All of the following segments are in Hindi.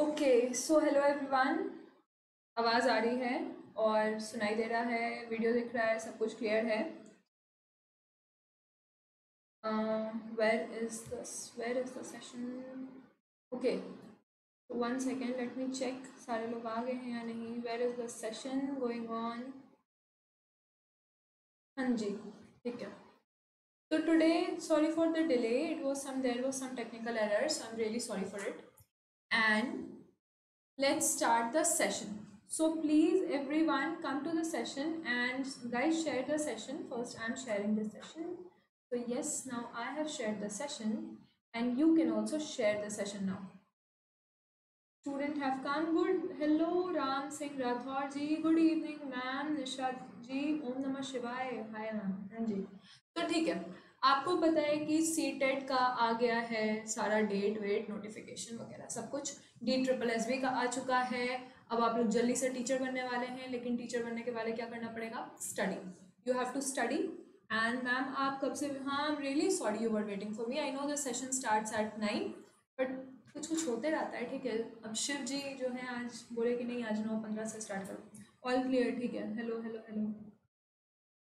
ओके सो हेलो एवरीवन आवाज़ आ रही है और सुनाई दे रहा है वीडियो दिख रहा है, सब कुछ क्लियर है। Where is this where is the session okay one second let me check सारे लोग आ गए हैं या नहीं। Where is the session going on हाँ जी, ठीक है। तो today sorry for the delay it was some there was some technical errors I am really sorry for it and let's start the session. So please everyone come to the session and guys share the session. First i'm sharing the session. So yes now i have shared the session and you can also share the session now. Student have come. Good hello ram singh rathor ji. Good evening ma'am. Nishat ji. Om namah shivaya. Hi ma'am. Haan ji. So theek hai. आपको पता है कि सी टेट का आ गया है सारा डेट वेट नोटिफिकेशन वगैरह, सब कुछ डी ट्रिपल एस बी का आ चुका है। अब आप लोग जल्दी से टीचर बनने वाले हैं, लेकिन टीचर बनने के वाले क्या करना पड़ेगा? Study you have to study and ma'am आप कब से हाँ am really sorry you were waiting for me I know the session start at nine but कुछ कुछ होते रहता है, ठीक है? अब शिव जी जो है, आज बोले कि नहीं, आज नौ पंद्रह से स्टार्ट करो। ऑल क्लियर ठीक है? हेलो हेलो हेलो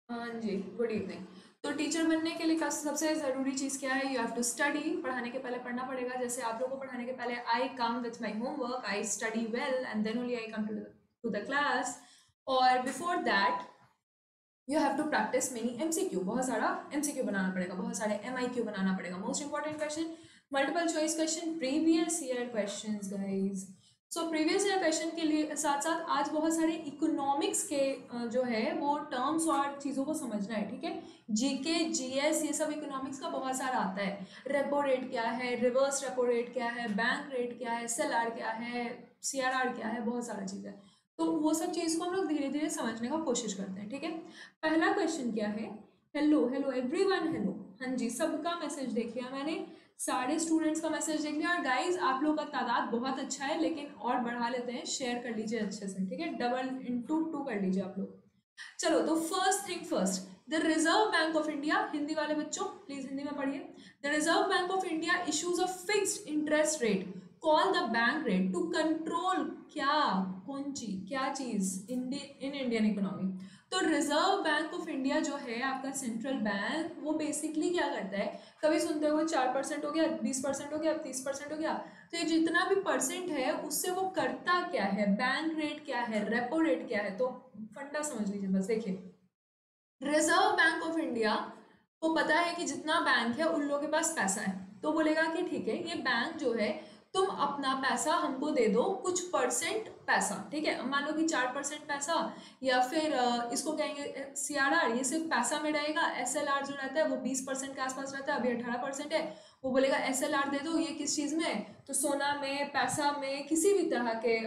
हाँ जी गुड इवनिंग तो टीचर बनने के लिए सबसे ज़रूरी चीज़ क्या है? यू हैव टू स्टडी पढ़ाने के पहले पढ़ना पड़ेगा। जैसे आप लोगों को पढ़ाने के पहले I come with my homework I study well and then only I come to to the class और before that you have to practice many M C Q बहुत सारा एम सी क्यू बनाना पड़ेगा। बहुत सारे एम आई क्यू बनाना पड़ेगा। Most important question multiple choice question previous year question guys so previous year question के लिए, साथ साथ आज बहुत सारे इकोनॉमिक्स के जो है, वो टर्म्स और चीज़ों को समझना है, ठीक है? जीके जीएस ये सब इकोनॉमिक्स का बहुत सारा आता है। रेपो रेट क्या है? रिवर्स रेपो रेट क्या है? बैंक रेट क्या है? एस क्या है? सीआरआर क्या है? बहुत सारा चीज़ है। तो वो सब चीज़ को हम लोग धीरे धीरे समझने का कोशिश करते हैं, ठीक है? पहला क्वेश्चन क्या है? हेलो हेलो एवरीवन हेलो हाँ जी, सबका मैसेज देखिए मैंने। सारे स्टूडेंट्स का मैसेज देख लिया। और गाइज़ आप लोग का तादाद बहुत अच्छा है, लेकिन और बढ़ा लेते हैं। शेयर कर लीजिए अच्छे से, ठीक है? डबल इंटू टू कर लीजिए आप लोग। चलो तो first thing first the Reserve Bank of India Hindi वाले बच्चों प्लीज़ हिंदी में पढ़िए। The Reserve Bank of India issues a fixed interest rate call the bank rate to control क्या? कौन चीज़? क्या चीज़? इन इंडियन इकोनॉमी तो रिज़र्व बैंक ऑफ़ इंडिया जो है, आपका सेंट्रल बैंक वो बेसिकली क्या करता है? कभी सुनते हो चार परसेंट हो गया, बीस परसेंट हो गया, तीस परसेंट हो गया तो ये जितना भी परसेंट है, उससे वो करता क्या है? बैंक रेट क्या है? रेपो रेट क्या है? तो फंडा समझ लीजिए बस, देखिए। रिज़र्व बैंक ऑफ़ इंडिया को पता है कि जितना बैंक है, उन लोगों के पास पैसा है। तो बोलेगा कि ठीक है, ये बैंक जो है तुम अपना पैसा हमको दे दो, कुछ परसेंट पैसा, ठीक है? मान लो कि चार परसेंट पैसा, या फिर इसको कहेंगे सी आर आर ये सिर्फ़ पैसा में रहेगा एस एल आर जो रहता है वो बीस परसेंट के आसपास रहता है, अभी अठारह परसेंट है, वो बोलेगा एस एल आर दे दो, ये किस चीज़ में? तो सोना में, पैसा में, किसी भी तरह के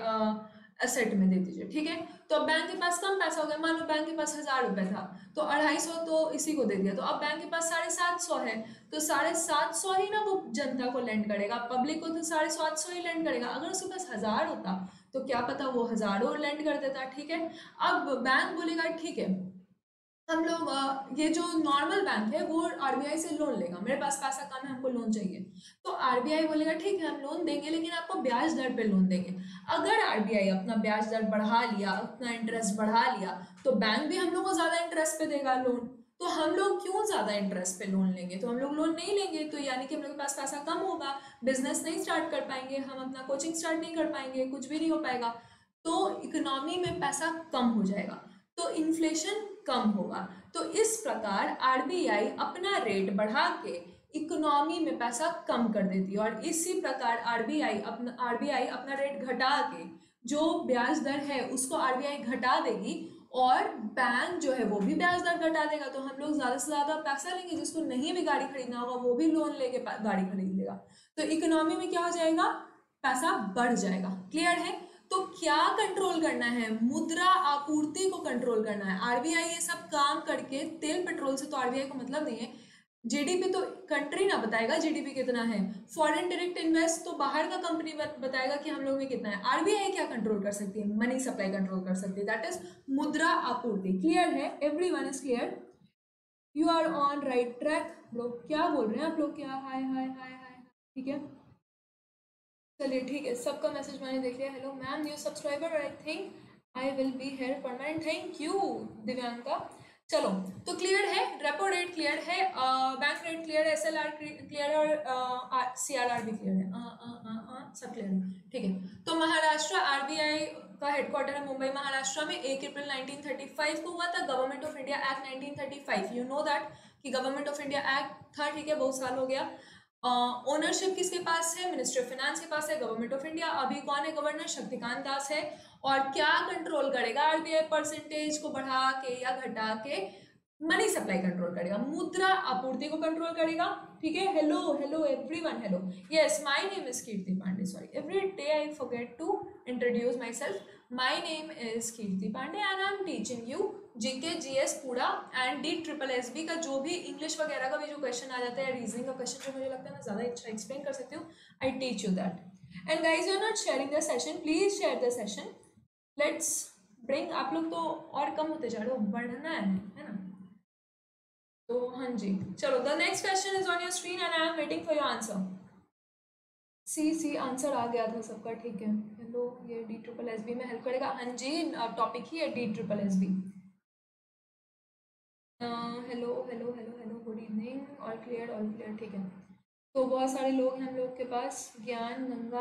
एसेट में दे दीजिए, ठीक है? तो अब बैंक के पास कम पैसा हो गया। मान लो बैंक के पास हज़ार रुपए था तो अढ़ाई सौ तो इसी को दे दिया। तो अब बैंक के पास साढ़े सात सौ है तो साढ़े सात सौ ही ना वो जनता को लेंड करेगा। पब्लिक को तो साढ़े सात सौ ही लेंड करेगा। अगर उसके पास हज़ार होता तो क्या पता वो हज़ारों लैंड कर देता, ठीक है? अब बैंक बोलेगा, ठीक है हम लोग ये जो नॉर्मल बैंक है, वो आरबीआई से लोन लेगा। मेरे पास पैसा कम है, हमको लोन चाहिए। तो आरबीआई बोलेगा, ठीक है, हम लोन देंगे, लेकिन आपको ब्याज दर पे लोन देंगे। अगर आरबीआई अपना ब्याज दर बढ़ा लिया, अपना इंटरेस्ट बढ़ा लिया तो बैंक भी हम लोग को ज़्यादा इंटरेस्ट पे देगा लोन तो हम लोग क्यों ज़्यादा इंटरेस्ट पे लोन लेंगे? तो हम लोग लोन नहीं लेंगे तो यानी कि हम लोग के पास पैसा कम होगा। बिज़नेस नहीं स्टार्ट कर पाएँगे, हम अपना कोचिंग स्टार्ट नहीं कर पाएँगे, कुछ भी नहीं हो पाएगा। तो इकोनॉमी में पैसा कम हो जाएगा। तो इन्फ्लेशन कम होगा। तो इस प्रकार आरबीआई अपना रेट बढ़ा के इकोनॉमी में पैसा कम कर देती है। और इसी प्रकार आरबीआई अपना आरबीआई अपना रेट घटा के जो ब्याज दर है, उसको आरबीआई घटा देगी और बैंक जो है, वो भी ब्याज दर घटा देगा। तो हम लोग ज़्यादा से ज़्यादा पैसा लेंगे, जिसको नहीं भी गाड़ी खरीदना होगा, वो भी लोन लेके गाड़ी खरीद लेगा। तो इकोनॉमी में क्या हो जाएगा? पैसा बढ़ जाएगा। क्लियर है? तो क्या कंट्रोल करना है? मुद्रा आपूर्ति को कंट्रोल करना है। आरबीआई ये सब काम करके तेल पेट्रोल से तो आरबीआई को मतलब नहीं है। जीडीपी तो कंट्री ना बताएगा जीडीपी कितना है। फॉरेन डायरेक्ट इन्वेस्ट तो बाहर का कंपनी बताएगा कि हम लोग में कितना है। आरबीआई क्या कंट्रोल कर सकती है? मनी सप्लाई कंट्रोल कर सकती है। दैट इज़ मुद्रा आपूर्ति। क्लियर है? Everyone is clear you are on right track लोग क्या बोल रहे हैं? आप लोग क्या हाय हाय हाय हाय। ठीक है? चलिए ठीक है सबका मैसेज मैंने देख लिया। Hello ma'am new subscriber I think I will be here permanent thank you Divyanka चलो तो क्लियर है? रेपो रेट क्लियर है? बैंक रेट क्लियर है? एस एल आर क्लियर है? और सी आर आर भी क्लियर है? आ, आ, आ, आ, सब क्लियर है। ठीक है तो महाराष्ट्र आरबीआई का हेडक्वार्टर है मुंबई महाराष्ट्र में। एक अप्रैल 1935 को हुआ था। Government of India Act 1935 you know that कि गवर्नमेंट ऑफ़ इंडिया एक्ट था ठीक है बहुत साल हो गया। ओनरशिप uh, किसके पास है? मिनिस्ट्री ऑफ़ फाइनेंस के पास है गवर्नमेंट ऑफ़ इंडिया अभी कौन है गवर्नर शक्तिकांत दास है। और क्या कंट्रोल करेगा? आरबीआई परसेंटेज को बढ़ा के या घटा के मनी सप्लाई कंट्रोल करेगा। मुद्रा आपूर्ति को कंट्रोल करेगा। ठीक है? Hello hello everyone hello yes my name is Kirti Pandey sorry every day I forget to introduce myself name is Kirti Pandey and I am teaching you GK GS पूरा and D triple S B का जो भी इंग्लिश वगैरह का भी जो क्वेश्चन आ जाता है रीजनिंग का क्वेश्चन जो मुझे लगता है, मैं ज़्यादा अच्छा एक्सप्लेन कर सकती हूँ। I teach you that and guys you are not sharing the session please share the session let's bring आप लोग तो और कम होते जा रहे हो, बढ़ना है है ना? तो हाँ जी, चलो the next question is on your screen and I am waiting for your answer see see answer आ गया था सबका, ठीक है। हेलो ये डी ट्रिपल एस बी में हेल्प करेगा। हाँ जी टॉपिक ही है D triple S B hello hello hello hello good evening all clear all clear ठीक है। तो बहुत सारे लोग हैं हम लोग के पास। ज्ञान, गंगा।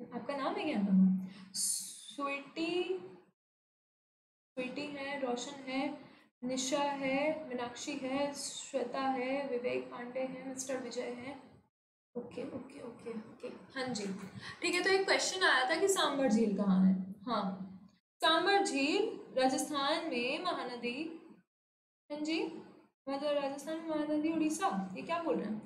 आपका नाम है ज्ञान गंगा? स्वीटी स्वीटी है, रोशन है, निशा है, मीनाक्षी है, श्वेता है, विवेक पांडे है, मिस्टर विजय है। ओके ओके ओके ओके हाँ जी। ठीक है तो एक क्वेश्चन आया था कि सांबर झील कहाँ है? हाँ। सांबर झील राजस्थान में महानदी। हाँ जी। मतलब राजस्थान में महानदी, उड़ीसा। ये क्या बोल रहे हैं?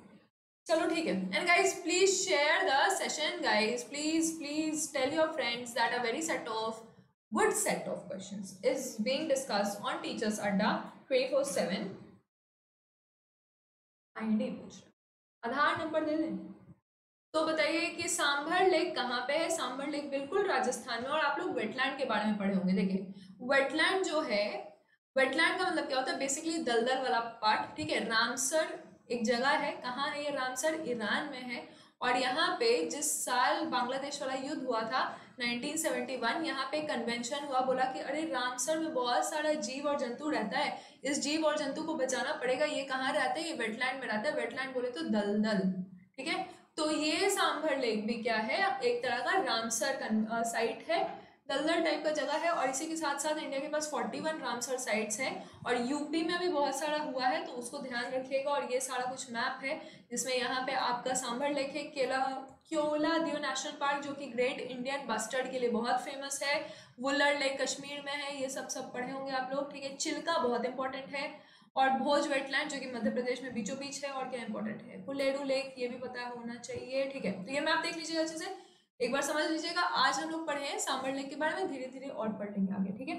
चलो ठीक है। And guys please share the session guys please please tell your friends that a very set of good set of questions is being discussed on teachers adda 24 7 ID पूछ रहे आधार नंबर दे दें तो बताइए कि सांभर लेक कहाँ पे है? सांभर लेक बिल्कुल राजस्थान में और आप लोग वेटलैंड के बारे में पढ़े होंगे। देखिए, वेटलैंड जो है, वेटलैंड का मतलब क्या होता है? बेसिकली दलदल वाला पार्ट ठीक है? रामसर एक जगह है। कहाँ है ये? रामसर, ईरान में है। और यहाँ पे जिस साल बांग्लादेश वाला युद्ध हुआ था 1971 यहाँ पे कन्वेंशन हुआ, बोला कि अरे रामसर में बहुत सारा जीव और जंतु रहता है, इस जीव और जंतु को बचाना पड़ेगा, ये कहाँ रहता है? ये वेटलैंड में रहता है। वेटलैंड बोले तो दलदल, ठीक है? तो ये सांभर लेक भी क्या है? एक तरह का रामसर साइट है। दलदल टाइप का जगह है और इसी के साथ साथ इंडिया के पास 41 रामसर साइट्स हैं और यूपी में भी बहुत सारा हुआ है तो उसको ध्यान रखिएगा और ये सारा कुछ मैप है, जिसमें यहाँ पे आपका सांभर लेक है, केला क्योला दियो नेशनल पार्क जो कि ग्रेट इंडियन बस्टर्ड के लिए बहुत फ़ेमस है वुलर लेक कश्मीर में है, ये सब सब पढ़े होंगे आप लोग, ठीक है चिल्का बहुत इंपॉर्टेंट है, और भोज वेटलैंड जो कि मध्य प्रदेश में बीचों बीच है और क्या इंपॉर्टेंट है कुलेडू लेक ये भी पता होना चाहिए, ठीक है तो ये मैप देख लीजिएगा अच्छे से एक बार समझ लीजिएगा, आज हम लोग पढ़े हैं सांबर लेक के बारे में धीरे धीरे और पढ़ लेंगे आगे, ठीक है?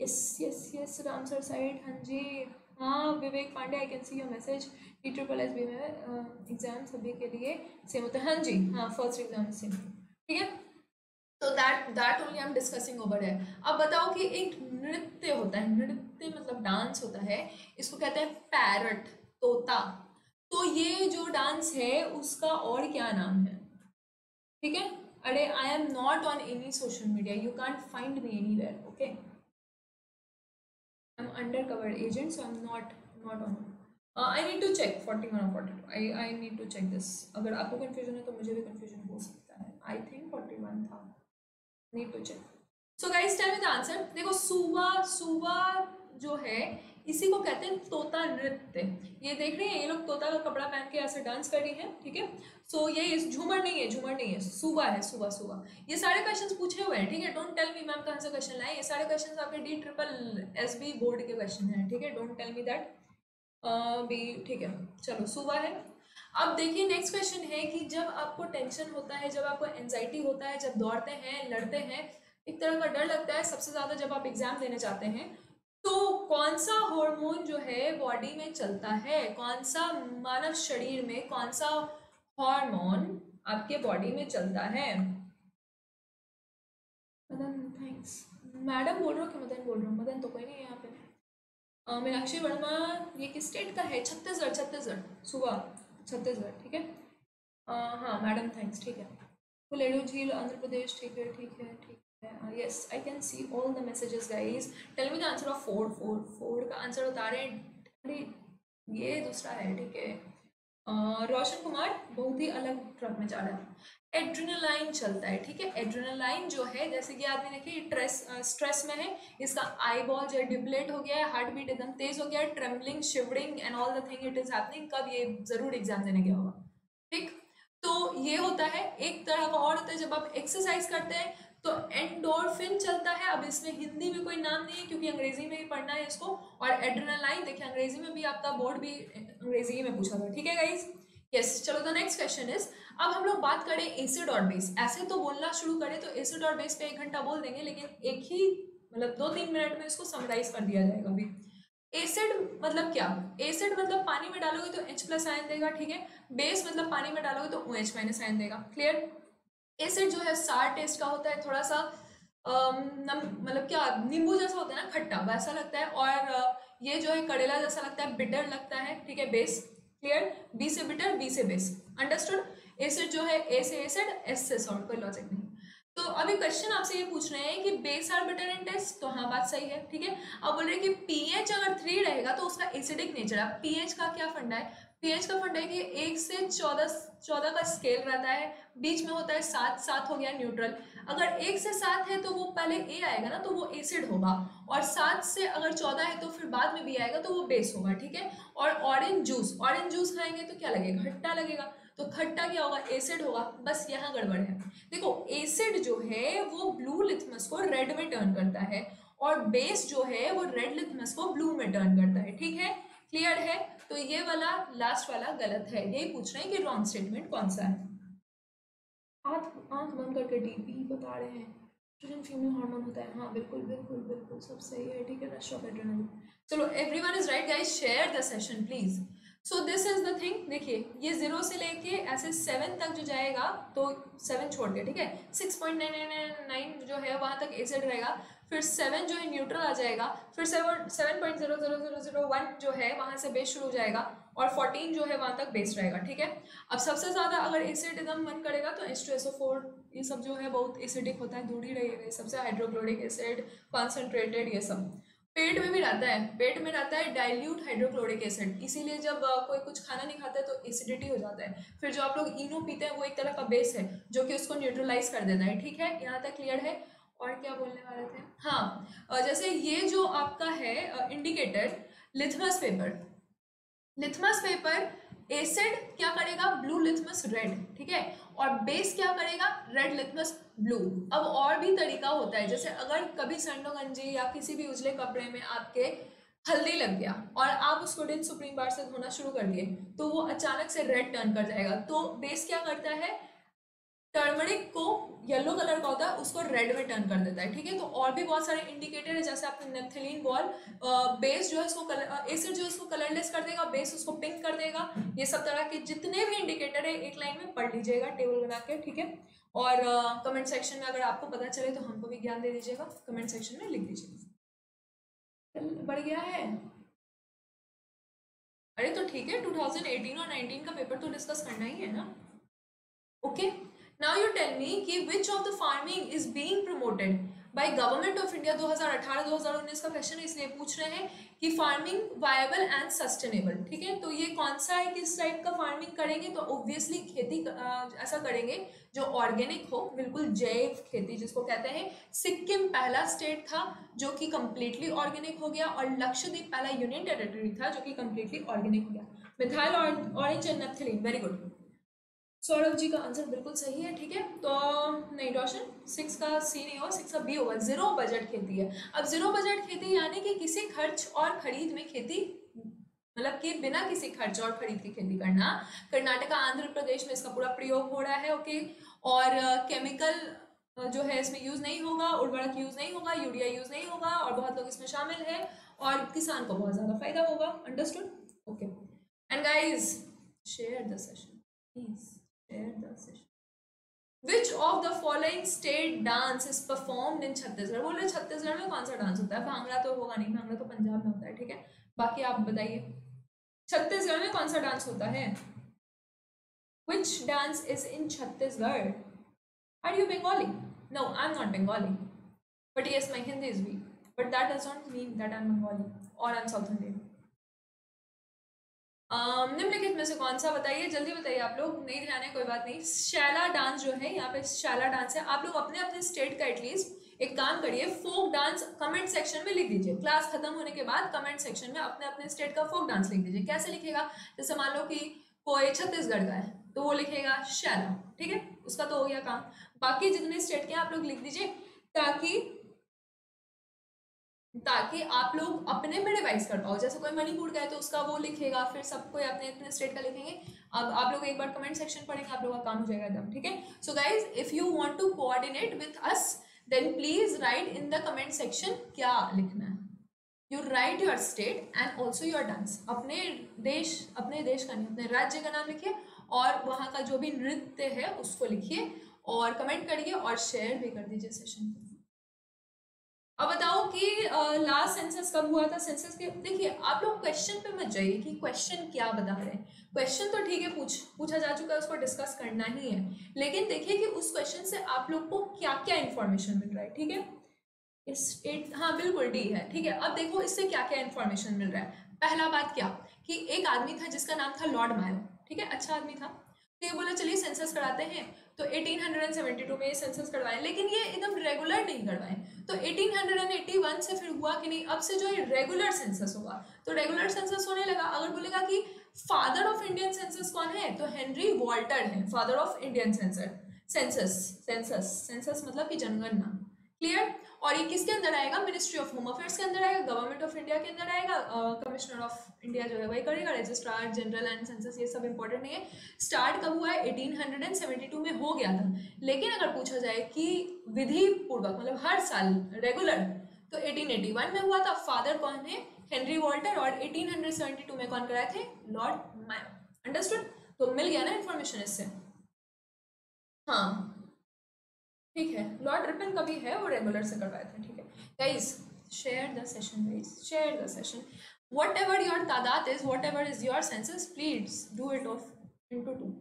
Yes yes yes Ramsar side हाँ जी। हाँ Vivek Pandey I can see your message T triple S B में एग्ज़ाम सभी के लिए सेम होता है। हाँ जी हाँ फ़र्स्ट एग्ज़ाम सेम ठीक है? तो that that only I am discussing over है अब बताओ कि एक नृत्य होता है, नृत्य मतलब डांस होता है, इसको कहते हैं पैरट तोता। तो ये जो डांस है, उसका और क्या नाम है? ठीक है? अरे I am not on any social media you can't find me anywhere okay I am undercover agent so I am not not on I need to check forty one forty two I I need to check this अगर आपको कन्फ्यूज़न है तो मुझे भी कन्फ्यूज़न हो सकता है. आई थिंक फोर्टी वन था. Need to check so guys tell me the answer देखो, सुबह सुबह जो है इसी को कहते हैं तोता नृत्य। ये देख रहे हैं, ये लोग तोता का कपड़ा पहन के ऐसे डांस कर रही हैं, ठीक है? सो ये झूमर नहीं है, झूमर नहीं है, सुबह है, सुबह सुबह। ये सारे क्वेश्चंस पूछे हुए हैं, ठीक है? डोंट टेल मी मैम कहाँ से क्वेश्चन लाए। ये सारे क्वेश्चन आपके D triple S B board के क्वेश्चन हैं, ठीक है? Don't tell me that B ठीक है। चलो, सुबह है। अब देखिए नेक्स्ट क्वेश्चन है कि जब आपको टेंशन होता है, जब आपको एनजाइटी होता है, जब दौड़ते हैं, लड़ते हैं, एक तरह का डर लगता है सबसे ज़्यादा जब आप एग्ज़ाम देने जाते हैं तो कौन सा हार्मोन जो है बॉडी में चलता है? कौन सा मानव शरीर में कौन सा हार्मोन आपके बॉडी में चलता है? मदन थैंक्स मैडम बोल रहे हो कि मदन बोल रहा हूँ? मदन तो कोई नहीं है यहाँ पे। मीनाक्षी वर्मा, ये किस स्टेट का है? छत्तीसगढ़ छत्तीसगढ़। सुबह, छत्तीसगढ़, ठीक है? हाँ मैडम थैंक्स ठीक है। फुलेडो झील, आंध्र प्रदेश, ठीक है ठीक है, ठीक yes I can see all the messages guys tell me the answer of fourth fourth fourth का आंसर बता रहे हैं ये दूसरा है, ठीक है। रोशन कुमार, बहुत ही अलग ट्रक में जा रहा है। एड्रेनालाइन चलता है, ठीक है? एड्रेनालाइन जो है, जैसे कि आपने देखिए स्ट्रेस स्ट्रेस में है। इसका आई बॉल जो है डिप्लेट हो गया है हार्ट बीट एकदम तेज हो गया है trembling shivering and all the thing it is happening कब ये ज़रूर एग्ज़ाम देने गया होगा, ठीक? तो ये होता है, एक तरह का और होता है, जब आप एक्सरसाइज करते हैं तो एंडोरफिन चलता है। अब इसमें हिंदी में कोई नाम नहीं है, क्योंकि अंग्रेज़ी में ही पढ़ना है इसको। और एड्रेनालाइन देखिए अंग्रेज़ी में भी आपका बोर्ड भी, अंग्रेज़ी में पूछा था। ठीक है गाइज़ यस चलो द नेक्स्ट क्वेश्चन इज़ अब हम लोग बात करें एसिड और बेस ऐसे तो बोलना शुरू करें तो एसिड और बेस पे एक घंटा बोल देंगे, लेकिन एक ही मतलब दो तीन मिनट में इसको समराइज कर दिया जाएगा अभी। एसिड मतलब क्या? एसिड मतलब पानी में डालोगे तो एच प्लस आयन देगा, ठीक है? बेस मतलब पानी में डालोगे तो ओ एच माइनस आयन देगा। क्लियर एसिड जो है सार टेस्ट का होता है थोड़ा सा मतलब क्या, नींबू जैसा होता है ना, खट्टा, वैसा लगता है। और ये जो है, करेला जैसा लगता है बिटर लगता है, ठीक है बेस क्लियर बी से बिटर बी से बेस अंडरस्टूड एसिड जो है ए से एसिड एस से सॉल्ट कोई लॉजिक नहीं. तो अभी क्वेश्चन आपसे ये पूछ रहे हैं कि base are bitter in taste तो हाँ बात सही है, ठीक है? अब बोल रहे हैं कि पीएच अगर थ्री रहेगा तो उसका एसिडिक नेचर है। पीएच का क्या फंडा है? पीएच का फंडा है कि एक से चौदह चौदह का स्केल रहता है, बीच में होता है सात सात हो गया न्यूट्रल अगर एक से सात है तो वो पहले ए आएगा ना तो वो एसिड होगा. और सात से अगर चौदह है तो फिर बाद में बी आएगा तो वो बेस होगा, ठीक है? और ऑरेंज जूस ऑरेंज जूस खाएँगे तो क्या लगेगा? खट्टा लगेगा. तो खट्टा क्या होगा? एसिड होगा. बस यहाँ गड़बड़ है. देखो एसिड जो है, वो ब्लू लिथमस को रेड में टर्न करता है और बेस जो है, वो रेड लिथमस को ब्लू में टर्न करता है. ठीक है? क्लियर है? तो ये वाला लास्ट वाला गलत है। यही पूछ रहे हैं कि रॉन्ग स्टेटमेंट कौन सा है? आँख आँख बंद करके डीपी बता रहे हैं। एस्ट्रोजन फीमेल हार्मोन होता है। हाँ बिल्कुल बिल्कुल बिल्कुल, सब सही है। ठीक है रश ऑफ़ एड्रेनलिन चलो everyone is right guys share the session please so this is the thing देखिए, ये ज़ीरो से लेके ऐसे सेवन तक जो जाएगा तो सेवन छोड़ के ठीक है? Six point nine nine nine nine जो है, वहाँ तक एसिड रहेगा, फिर सेवन जो है न्यूट्रल आ जाएगा, फिर seven seven point zero zero zero zero one जो है, वहाँ से बेस शुरू हो जाएगा, और फोर्टीन जो है, वहाँ तक बेस रहेगा, ठीक है? अब सबसे ज़्यादा अगर एसिड एकदम मन करेगा तो एस ये सब जो है, बहुत एसिडिक होता है, दूर रहेगा सबसे हाइड्रोक्लोरिक एसिड कॉन्सेंट्रेटेड ये सब। पेट में भी रहता है, पेट में रहता है डाइल्यूट हाइड्रोक्लोरिक एसिड इसीलिए जब कोई कुछ खाना नहीं खाता है तो एसिडिटी हो जाता है। फिर जो आप लोग इनो पीते हैं वो एक तरह का बेस है, जो कि उसको न्यूट्रलाइज कर देता है। ठीक है? यहाँ तक क्लियर है? और क्या बोलने वाले थे? हाँ जैसे ये जो आपका है indicator litmus paper litmus paper acid क्या करेगा? ब्लू लिथमस रेड ठीक है? और बेस क्या करेगा? रेड लिथमस ब्लू अब और भी तरीका होता है, जैसे अगर कभी सन्डो गंजी या किसी भी उजले कपड़े में आपके हल्दी लग गया और आप उसको डिन सुप्रीम बार से धोना शुरू कर दिए तो वो अचानक से रेड टर्न कर जाएगा। तो बेस क्या करता है? टर्मरिक को येलो कलर का होता है, उसको रेड में टर्न कर देता है, ठीक है? तो और भी बहुत सारे इंडिकेटर है, जैसे आपने नेप्थलीन बॉल बेस जो है उसको कलर एसिड जो है उसको कलरलेस कर देगा बेस उसको पिंक कर देगा। ये सब तरह के जितने भी इंडिकेटर है, एक लाइन में पढ़ लीजिएगा टेबल बना के, ठीक है? और कमेंट सेक्शन में अगर आपको पता चले तो हमको भी ज्ञान दे दीजिएगा कमेंट सेक्शन में लिख दीजिएगा। बढ़ गया है। अरे तो ठीक है 2018 और 19 का पेपर तो डिस्कस करना ही है ना। Okay okay? Now you tell me कि which of the farming is being promoted by government of India 2018-2019 का क्वेश्चन इसलिए पूछ रहे हैं कि फ़ार्मिंग वायबल एंड सस्टेनेबल ठीक है? तो ये कौन सा है, किस टाइप का फ़ार्मिंग करेंगे? तो ऑब्वियसली खेती ऐसा करेंगे जो ऑर्गेनिक हो, बिल्कुल जैव खेती जिसको कहते हैं। सिक्किम पहला स्टेट था जो कि कम्प्लीटली ऑर्गेनिक हो गया और लक्षद्वीप पहला यूनियन टेरिटरी था जो कि कम्प्लीटली ऑर्गेनिक हो गया। Methyl orange and naphthalene very good Saurabh ji का आंसर बिल्कुल सही है, ठीक है? तो नहीं, रोशन सिक्स का सी नहीं होगा सिक्स का बी होगा। ज़ीरो बजट खेती है। अब ज़ीरो बजट खेती यानी कि किसी खर्च और खरीद में खेती मतलब कि बिना किसी खर्च और खरीद की खेती करना। कर्नाटका, आंध्र प्रदेश में इसका पूरा प्रयोग हो रहा है ओके और केमिकल जो है इसमें यूज़ नहीं होगा, उर्वरक यूज़ नहीं होगा यूरिया यूज़ नहीं होगा, और बहुत लोग इसमें शामिल है, और किसान को बहुत ज़्यादा फ़ायदा होगा। Understood okay and guys share the session please which of the following state dance is performed in Chhattisgarh बोल छत्तीसगढ़ में कौन सा डांस होता है भांगड़ा तो होगा नहीं भांगड़ा तो पंजाब में होता है ठीक है बाकी आप बताइए छत्तीसगढ़ में कौन सा डांस होता है which dance is in Chhattisgarh Are you Bengali? No, I'm not Bengali. But yes, my Hindi is weak. But that does not mean that I'm Bengali or I'm South Indian. Um, निम्नलिखित में से कौन सा बताइए? जल्दी बताइए आप लोग, नहीं ध्यान है, कोई बात नहीं। शैला डांस जो है, यहाँ पे शैला डांस है। आप लोग अपने अपने स्टेट का एटलीस्ट एक काम करिए, फोक डांस कमेंट सेक्शन में लिख दीजिए। क्लास खत्म होने के बाद कमेंट सेक्शन में अपने अपने स्टेट का फोक डांस लिख दीजिए। कैसे लिखेगा? जैसे मान लो कि कोई छत्तीसगढ़ का है तो वो लिखेगा शैला, ठीक है? उसका तो हो गया काम। बाकी जितने स्टेट के आप लोग लिख दीजिए, ताकि ताकि आप लोग अपने में डिवाइस कर पाओ। जैसे कोई मणिपुर का है तो उसका वो लिखेगा, फिर सब कोई अपने अपने स्टेट का लिखेंगे। अब आप लोग एक बार कमेंट सेक्शन पढ़ेंगे, आप लोग का काम हो जाएगा एकदम, ठीक है? So guys if you want to coordinate with us then please write in the comment section क्या लिखना है। You write your state and also your dance अपने देश अपने देश का नहीं, अपने राज्य का नाम लिखिए और वहाँ का जो भी नृत्य है उसको लिखिए और कमेंट करिए और शेयर भी कर दीजिए सेशन को अब बताओ कि लास्ट सेंसस कब हुआ था? सेंसस के, देखिए, आप लोग क्वेश्चन पे मत जाइए कि क्वेश्चन क्या बता रहे हैं। क्वेश्चन तो ठीक है, पूछ, पूछा जा चुका है, उसको डिस्कस करना ही है। लेकिन देखिए कि उस क्वेश्चन से आप लोग को क्या क्या इन्फॉर्मेशन मिल रहा है, ठीक है? इस एट हाँ बिल्कुल डी है, ठीक है? अब देखो, इससे क्या क्या इन्फॉर्मेशन मिल रहा है। पहला बात क्या? कि एक आदमी था जिसका नाम था लॉर्ड मायो ठीक है? अच्छा आदमी था। तो ये बोला, चलिए सेंसस कराते हैं। तो 1872 में ये सेंसस करवाए, लेकिन ये एकदम रेगुलर नहीं करवाए। तो 1881 से फिर हुआ कि नहीं, अब से जो ये रेगुलर सेंसस होगा तो रेगुलर सेंसस होने लगा। अगर बोलेगा कि फादर ऑफ़ इंडियन सेंसस कौन है तो हेनरी वॉल्टर है father of Indian censor census census census मतलब कि जनगणना। क्लियर? और ये किसके अंदर आएगा? मिनिस्ट्री ऑफ़ होम अफेयर्स के अंदर आएगा गवर्नमेंट ऑफ़ इंडिया के अंदर आएगा कमिश्नर ऑफ़ इंडिया जो है वही करेगा रजिस्ट्रार जनरल एंड सेंसस ये सब इंपॉर्टेंट नहीं है। स्टार्ट कब हुआ है? 1872 में हो गया था। लेकिन अगर पूछा जाए कि विधि पूर्वक मतलब हर साल रेगुलर तो 1881 में हुआ था। फादर कौन है? हेनरी वॉल्टर और 1872 में कौन कराए थे? लॉर्ड मायो अंडरस्टूड तो मिल गया ना इन्फॉर्मेशन इससे। हाँ। ठीक है लॉर्ड रिपन का भी है, वो रेगुलर से करवाए थे, ठीक है। Guys share the session guys share the session whatever your तादाद is whatever is your senses please do it off into two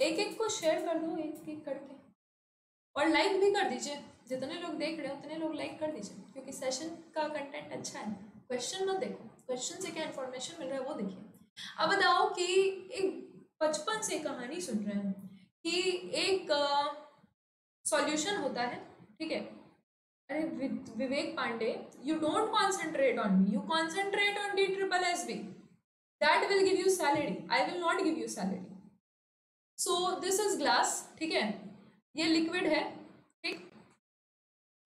एक एक को शेयर कर दो एक एक करके। और लाइक भी कर दीजिए। जितने लोग देख रहे हैं, उतने लोग लाइक कर दीजिए। क्योंकि सेशन का कंटेंट अच्छा है। क्वेश्चन मत देखो। क्वेश्चन से क्या इन्फॉर्मेशन मिल रहा है, वो देखिए। अब बताओ कि एक बचपन से कहानी सुन रहे हैं कि एक सॉल्यूशन होता है, ठीक है? अरे Vivek Pandey you don't concentrate on me you concentrate on D triple S B that will give you salary I will not give you salary so this is glass ठीक है? ये लिक्विड है, ठीक?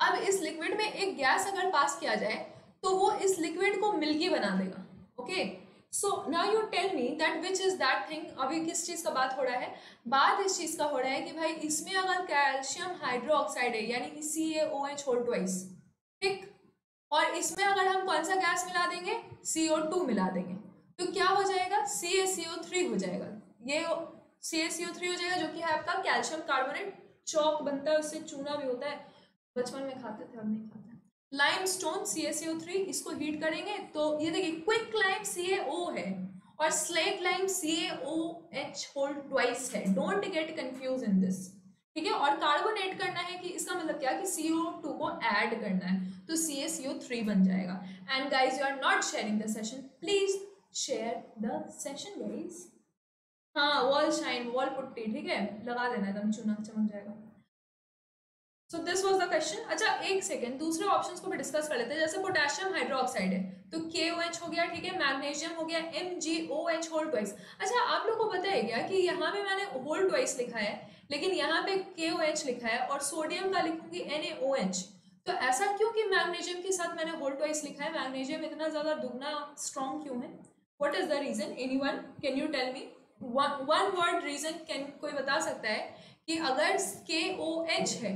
अब इस लिक्विड में एक गैस अगर पास किया जाए तो वो इस लिक्विड को मिल्की बना देगा ओके okay? सो ना you tell me that which is that thing अभी किस चीज़ का बात हो रहा है? बात इस चीज़ का हो रहा है कि भाई इसमें अगर कैल्शियम हाइड्रोक्साइड है, यानी कि C A O H whole twice ठीक? और इसमें अगर हम कौन सा गैस मिला देंगे? सी ओ टू मिला देंगे। तो क्या हो जाएगा? सी ए सी ओ थ्री हो जाएगा। ये सी ए सी ओ थ्री हो जाएगा जो कि है आपका कैल्शियम कार्बोनेट चौक बनता है, उससे चूना भी होता है। बचपन में खाते थे अब नहीं खाते। Limestone C S O three इसको हीट करेंगे तो ये देखिए क्विक लाइम ओ है और slaked lime C A O H whole twice है। Don't get confuse in this ठीक है? और कार्बोनेट करना है कि इसका मतलब क्या कि टू को ऐड करना है तो सी एस सी ओ थ्री बन जाएगा। And guys you are not sharing the session please share the session guys हाँ वॉल शाइन वॉल पुट्टी, ठीक है? लगा देना एकदम चुना चमक जाएगा। So this was the question अच्छा एक सेकेंड दूसरे ऑप्शन को भी डिस्कस कर लेते हैं. जैसे पोटेशियम हाइड्रोक्साइड है तो के ओ एच हो गया, ठीक है? मैग्नेशियम हो गया M G O H whole twice अच्छा आप लोग को पता है क्या कि यहाँ पे मैंने होल ट्वाइस लिखा है, लेकिन यहाँ पे के ओ एच लिखा है और सोडियम का लिखूँगी एन ए ओ एच तो ऐसा क्यों कि मैग्नेशियम के साथ मैंने होल ट्वाइस लिखा है? मैग्नेशियम इतना ज़्यादा दुगना स्ट्रॉन्ग क्यों है? What is the reason anyone can you tell me one word reason can कोई बता सकता है कि अगर के ओ एच है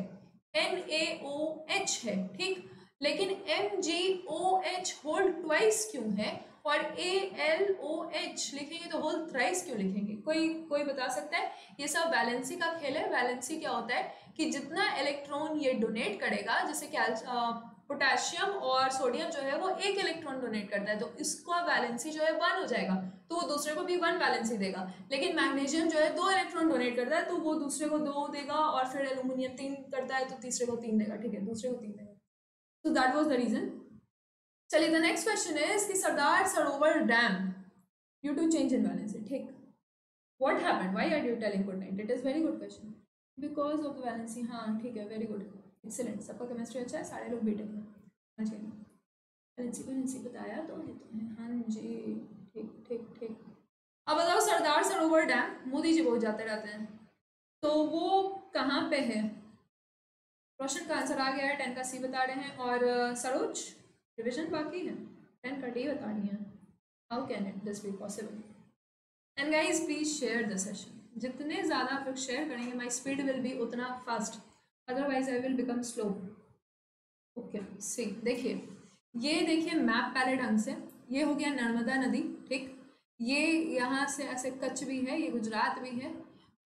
एन ए ओ एच है, ठीक? लेकिन M G O H whole twice क्यों है? और ए एल ओ एच लिखेंगे तो होल थ्राइस क्यों लिखेंगे? कोई कोई बता सकता है? ये सब वैलेंसी का खेल है। वैलेंसी क्या होता है कि जितना इलेक्ट्रॉन ये डोनेट करेगा, जैसे क्या पोटेशियम और सोडियम जो है वो एक इलेक्ट्रॉन डोनेट करता है तो इसका वैलेंसी जो है वन हो जाएगा तो वो दूसरे को भी वन वैलेंसी देगा। लेकिन मैग्नीशियम जो है दो इलेक्ट्रॉन डोनेट करता है तो वो दूसरे को दो देगा और फिर एल्यूमिनियम तीन करता है तो तीसरे को तीन देगा, ठीक है, दूसरे को तीन देगा। तो दैट वॉज़ द रीजन चलिए द नेक्स्ट क्वेश्चन इज़ कि Sardar Sarovar dam due to change in valency ठीक। What why are you telling good night? It is very good question. Because of the valency हाँ ठीक है वेरी good excellent. सबका केमिस्ट्री अच्छा है? सारे लोग बीटेक में हाँ। जी वैलेंसी वैलेंसी बताया तो है तुम्हें हाँ। जी ठीक ठीक ठीक। अब बताओ, सरदार सरोवर डैम मोदी जी बहुत जाते रहते हैं। तो वो कहाँ पे है? क्वेश्चन का आंसर आ गया है टेन का सी बता रहे हैं। और सरोज रिविजन बाकी है? टेन का डी बता रही है। How can it this be possible and guys please share the session जितने ज़्यादा आप लोग शेयर करेंगे माई स्पीड विल बी उतना fast otherwise I will become slow okay see देखिए, ये देखिए मैप पहले ढंग से, ये हो गया नर्मदा नदी, ठीक? ये यहाँ से ऐसे कच्छ भी है, ये गुजरात भी है,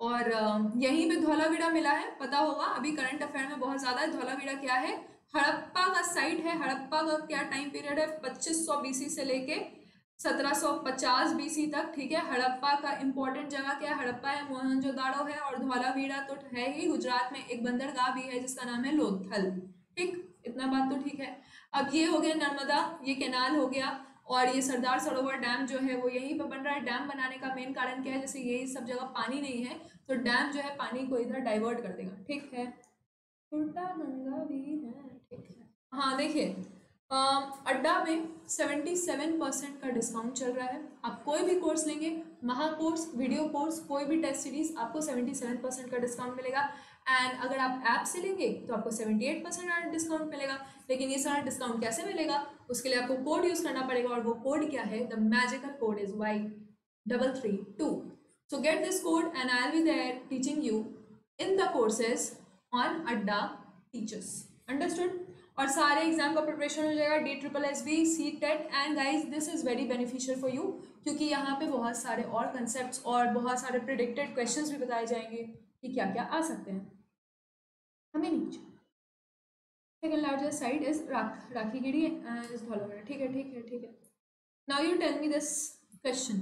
और यहीं पे धौलावीरा मिला है, पता होगा, अभी करंट अफेयर में बहुत ज़्यादा धौलावीरा क्या है? हड़प्पा का साइट है, हड़प्पा का क्या टाइम पीरियड है? 2500 बीसी से लेके 1750 बीसी तक ठीक है? हड़प्पा का इंपॉर्टेंट जगह क्या है? हड़प्पा है मोहनजोदाड़ो है और धौलावीरा तो है ही। गुजरात में एक बंदरगाह भी है जिसका नाम है लोथल। ठीक? इतना बात तो ठीक है। अब ये हो गया नर्मदा ये केनाल हो गया और ये सरदार सरोवर डैम जो है वो यहीं पर बन रहा है। डैम बनाने का मेन कारण क्या है? जैसे यही सब जगह पानी नहीं है तो डैम जो है पानी को इधर डाइवर्ट कर देगा। ठीक है? उल्टा गंगा भी है ठीक है। हाँ देखिए अड्डा में 77 परसेंट का डिस्काउंट चल रहा है। आप कोई भी कोर्स लेंगे महा कोर्स वीडियो कोर्स कोई भी टेस्ट सीरीज़ आपको 77 परसेंट का डिस्काउंट मिलेगा। एंड अगर आप ऐप से लेंगे तो आपको 78 परसेंट डिस्काउंट मिलेगा। लेकिन ये सारा डिस्काउंट कैसे मिलेगा? उसके लिए आपको कोड यूज़ करना पड़ेगा और वो कोड क्या है? The magical code is Y double three two so get this code and I will there teaching you in the courses on Adda teachers understood और सारे एग्ज़ाम का प्रिपरेशन हो जाएगा D triple S B C TET and guys this is very beneficial for you क्योंकि यहाँ पे बहुत सारे और कंसेप्ट और बहुत सारे प्रिडिक्टेड क्वेश्चंस भी बताए जाएँगे कि क्या क्या आ सकते हैं। हमें नीचे सेकेंड लार्जेस्ट साइड इज़ राख, राखी गिरी इज़ धौलागढ़ ठीक है ठीक है ठीक है। Now you tell me this question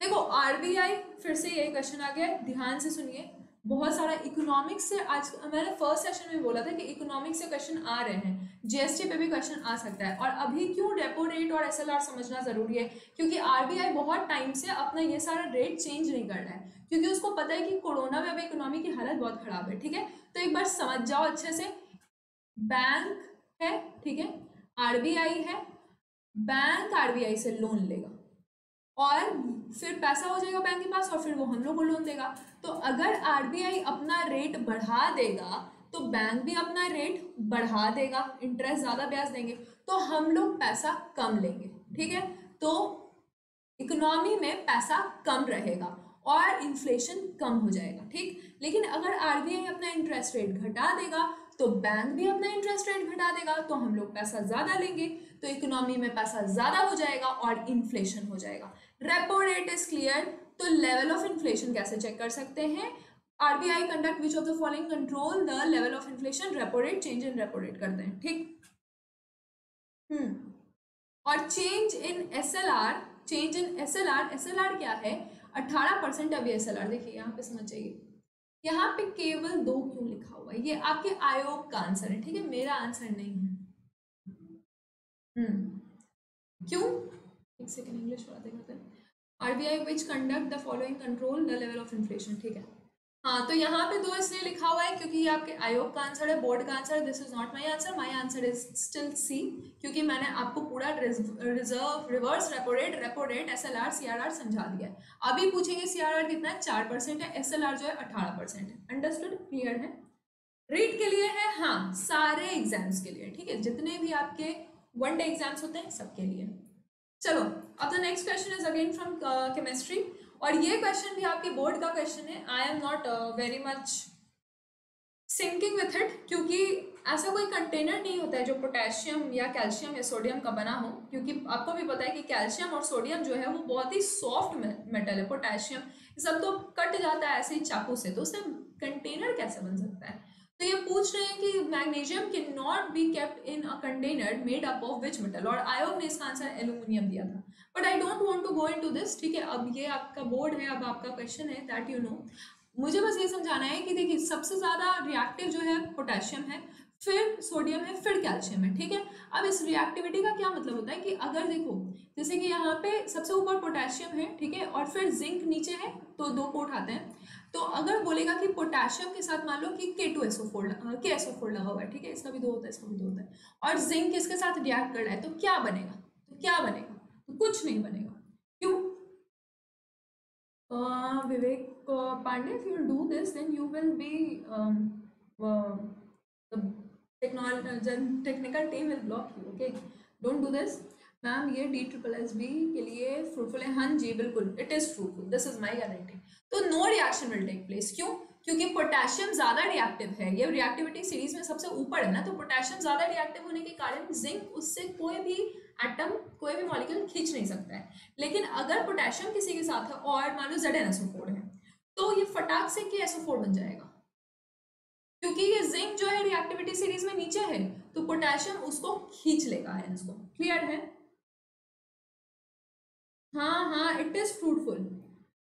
देखो आरबीआई फिर से यही क्वेश्चन आ गया। ध्यान से सुनिए। बहुत सारा इकोनॉमिक्स से आज मैंने फ़र्स्ट सेशन में बोला था कि इकोनॉमिक्स से क्वेश्चन आ रहे हैं। जीएसटी पे भी क्वेश्चन आ सकता है। और अभी क्यों रेपो रेट और एसएलआर समझना ज़रूरी है? क्योंकि आरबीआई बहुत टाइम से अपना ये सारा रेट चेंज नहीं कर रहा है। क्योंकि उसको पता है कि कोरोना में अभी इकोनॉमी की हालत बहुत ख़राब है, ठीक है? तो एक बार समझ जाओ अच्छे से। बैंक है, ठीक है? आरबीआई है। बैंक आरबीआई से लोन लेगा। और फिर पैसा हो जाएगा बैंक के पास और फिर वो हम लोग को लोन देगा। तो अगर आरबीआई अपना रेट बढ़ा देगा तो बैंक भी अपना रेट बढ़ा देगा इंटरेस्ट ज़्यादा ब्याज देंगे तो हम लोग पैसा कम लेंगे, ठीक है? तो इकोनॉमी में पैसा कम रहेगा और इन्फ्लेशन कम हो जाएगा, ठीक? लेकिन अगर आरबीआई अपना इंटरेस्ट रेट घटा देगा तो बैंक भी अपना इंटरेस्ट रेट घटा देगा तो हम लोग पैसा ज़्यादा लेंगे तो इकोनॉमी में पैसा ज़्यादा हो जाएगा और इन्फ्लेशन हो जाएगा। रेपो रेट इज़ क्लियर तो लेवल ऑफ़ इन्फ्लेशन कैसे चेक कर सकते हैं? RBI conduct which of the following control the level of inflation repo rate change in repo rate करते हैं, ठीक? हम्म और change in S L R change in S L R S L R क्या है? अट्ठारह परसेंट अभी एस एल आर देखिए यहाँ पे समझ जाइए। यहाँ पे केवल दो क्यों लिखा हुआ है? ये आपके आयोग का आंसर है, ठीक है? मेरा आंसर नहीं है। हम्म क्यों? एक सेकेंड इंग्लिश देखते हैं RBI which conduct the following control the level of inflation ठीक है? हाँ तो यहाँ पे दो इसलिए लिखा हुआ है क्योंकि ये आपके आयोग का आंसर है बोर्ड का answer this is not my answer my answer is still C क्योंकि मैंने आपको पूरा reserve reverse repo rate repo rate S L R C R R समझा दिया है। अभी पूछेंगे सी आर आर कितना है? चार परसेंट है एस एल आर जो है अठारह परसेंट है। अंडरस्टूड क्लियर है? रीड के लिए है हाँ सारे एग्ज़ाम्स के लिए, ठीक है? जितने भी आपके वन डे एग्ज़ाम्स होते हैं, सबके लिए। चलो, अब the next question is again from chemistry और ये क्वेश्चन भी आपके बोर्ड का क्वेश्चन है. I am not very much sinking with it क्योंकि ऐसा कोई कंटेनर नहीं होता है जो पोटेशियम या कैल्शियम या सोडियम का बना हो, क्योंकि आपको भी पता है कि कैल्शियम और सोडियम जो है वो बहुत ही सॉफ्ट मेटल है पोटेशियम सब तो कट जाता है ऐसे ही चाकू से तो उससे कंटेनर कैसे बन सकता है? तो ये पूछ रहे हैं कि magnesium can not be kept in a container made up of which metal और आयोग ने इसका आंसर एल्यूमिनियम दिया था। But I don't want to go into this ठीक है? अब ये आपका बोर्ड है, अब आपका क्वेश्चन है दैट यू नो मुझे बस ये समझाना है कि देखिए, सबसे ज़्यादा रिएक्टिव जो है पोटेशियम है, फिर सोडियम है, फिर कैल्शियम है, ठीक है? अब इस रिएक्टिविटी का क्या मतलब होता है कि अगर देखो, जैसे कि यहाँ पे सबसे ऊपर पोटेशियम है, ठीक है? और फिर जिंक नीचे है तो दो कोट आते हैं। तो अगर बोलेगा कि पोटेशियम के साथ मान लो कि K two SO four K SO four लगा हुआ है, ठीक है? इसका भी दो होता है इसका भी दो होता है। और जिंक इसके साथ रिएक्ट कर रहा है तो क्या बनेगा? तो क्या बनेगा? तो कुछ नहीं बनेगा। क्यों? Vivek Pandey if you do this then you will be technical team will block you okay don't do this ma'am ये डी ट्रिपल एस बी के लिए फ्रूटफुल है। हाँ जी, बिल्कुल it is fruitful this is my guarantee तो no reaction will take place क्यों? क्योंकि पोटेशियम ज़्यादा रिएक्टिव है। ये रिएक्टिविटी सीरीज़ में सबसे ऊपर है ना तो पोटेशियम ज़्यादा रिएक्टिव होने के कारण जिंक उससे कोई भी एटम कोई भी मॉलिक्यूल खींच नहीं सकता है। लेकिन अगर पोटेशियम किसी के साथ है और मान लो जेड एन है तो ये फटाक से के एसओ बन जाएगा? क्योंकि ये जिंक जो है रिएक्टिविटी सीरीज़ में नीचे है तो पोटेशियम उसको खींच लेगा है इसको क्लियर है? हाँ हाँ it is fruitful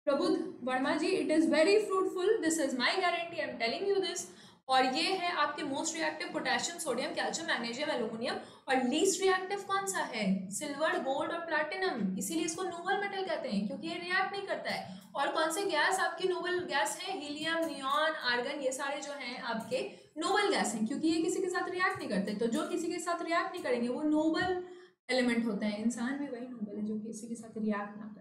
Prabuddh Verma ji it is very fruitful this is my guarantee I am telling you this और ये है आपके most reactive potassium sodium calcium magnesium aluminium और लीस्ट रिएक्टिव कौन सा है? सिल्वर गोल्ड और प्लैटिनम इसीलिए इसको नोबल मेटल कहते हैं, क्योंकि ये रिएक्ट नहीं करता है। और कौन से गैस आपके नोबल गैस है? हीलियम नियॉन आर्गन ये सारे जो हैं आपके नोबल गैस हैं, क्योंकि ये किसी के साथ रिएक्ट नहीं करते। तो जो किसी के साथ रिएक्ट नहीं करेंगे, वो नोबल एलिमेंट होते हैं। इंसान भी वही नोबल है जो किसी के साथ रिएक्ट ना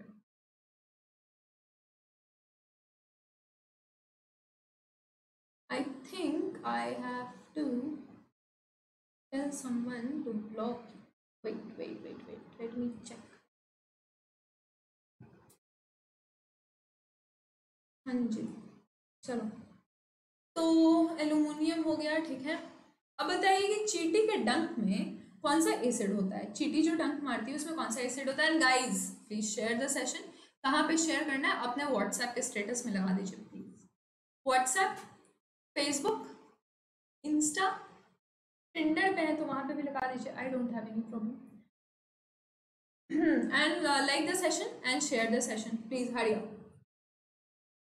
think I have to tell someone to block you. Wait, wait, wait, wait. Let me check. हाँ जी चलो। तो एल्यूमिनियम हो गया ठीक है? अब बताइए कि चीटी के डंक में कौन सा एसिड होता है? चीटी जो डंक मारती है उसमें कौन सा एसिड होता है? And guys please share the session कहाँ पे शेयर करना है? अपने व्हाट्सएप के स्टेटस में लगा दीजिए please WhatsApp Facebook Insta Tinder पे है तो वहाँ पे भी लगा दीजिए। I don't have any problem and like the session and share the session please Hari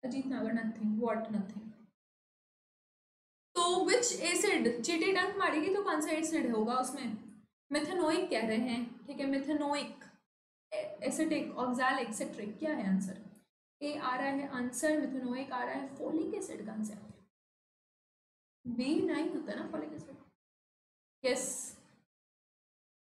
Ajit Nagar nothing what nothing तो विच एसिड चीटी डंक मारेगी तो कौन सा एसिड होगा उसमें? मिथेनोइक कह रहे हैं। ठीक है मिथेनोइक एसिडिक ऑक्सैलिक सिट्रिक क्या है आंसर ए आ रहा है आंसर मिथेनोइक आ रहा है फोलिक एसिड का आंसर बी नाइन होता है ना folic acid yes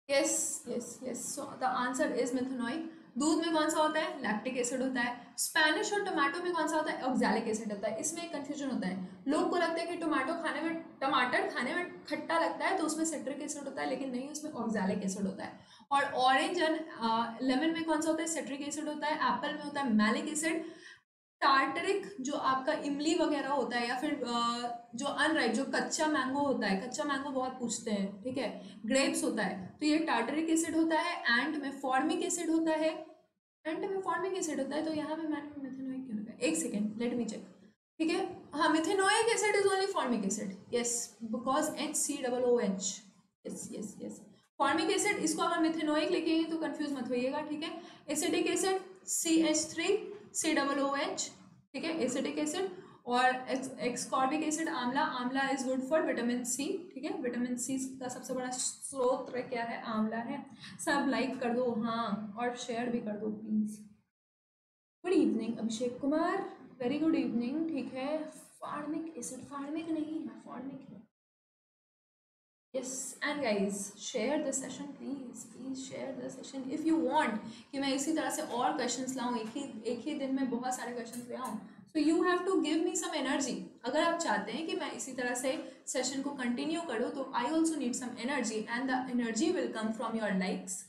yes yes yes so the answer is methanoic दूध में कौन सा होता है? लैक्टिक एसिड होता है. स्पेनिश और टोमेटो में कौन सा होता है? ऑक्सैलिक एसिड होता है. इसमें एक कंफ्यूजन होता है. लोग को लगता है कि टोमेटो खाने में, टमाटर खाने में खट्टा लगता है तो उसमें सिट्रिक एसिड होता है, लेकिन नहीं, उसमें ऑक्सैलिक एसिड होता है. और ऑरेंज एंड लेमन में कौन सा होता है? सिट्रिक एसिड होता है. एप्पल में होता है. मैलिक एसिड टार्टरिक जो आपका इमली वगैरह होता है या फिर जो अनराइट जो कच्चा मैंगो होता है, कच्चा मैंगो बहुत पूछते हैं, ठीक है? ग्रेप्स होता है तो ये टार्टरिक एसिड होता है एंड में फॉर्मिक एसिड होता है एंड में फॉर्मिक एसिड होता है तो यहाँ पे मैंने मिथेनोइक क्यों लगा एक सेकेंड लेट मी चेक ठीक है? हाँ methanoic acid is only formic acid yes because H C double O H yes yes yes formic acid इसको अगर मिथेनोइक लिखेंगे तो कन्फ्यूज़ मत होइएगा, ठीक है? Acetic acid C H three C double O H ठीक है? एसिडिक एसिड और ascorbic acid amla amla is good for vitamin C ठीक है? विटामिन सी का सबसे बड़ा स्रोत क्या है? आंवला है। सब लाइक कर दो हाँ और शेयर भी कर दो please good evening Abhishek Kumar very good evening ठीक है? फार्मिक एसिड फार्मिक नहीं है formic yes and guys share the session please please share the session if you want कि मैं इसी तरह से और क्वेश्चन लाऊँ, एक ही एक ही दिन में बहुत सारे क्वेश्चन ले आऊँ so you have to give me some energy अगर आप चाहते हैं कि मैं इसी तरह से सेशन को कंटिन्यू करूँ तो I also need some energy and the energy will come from your likes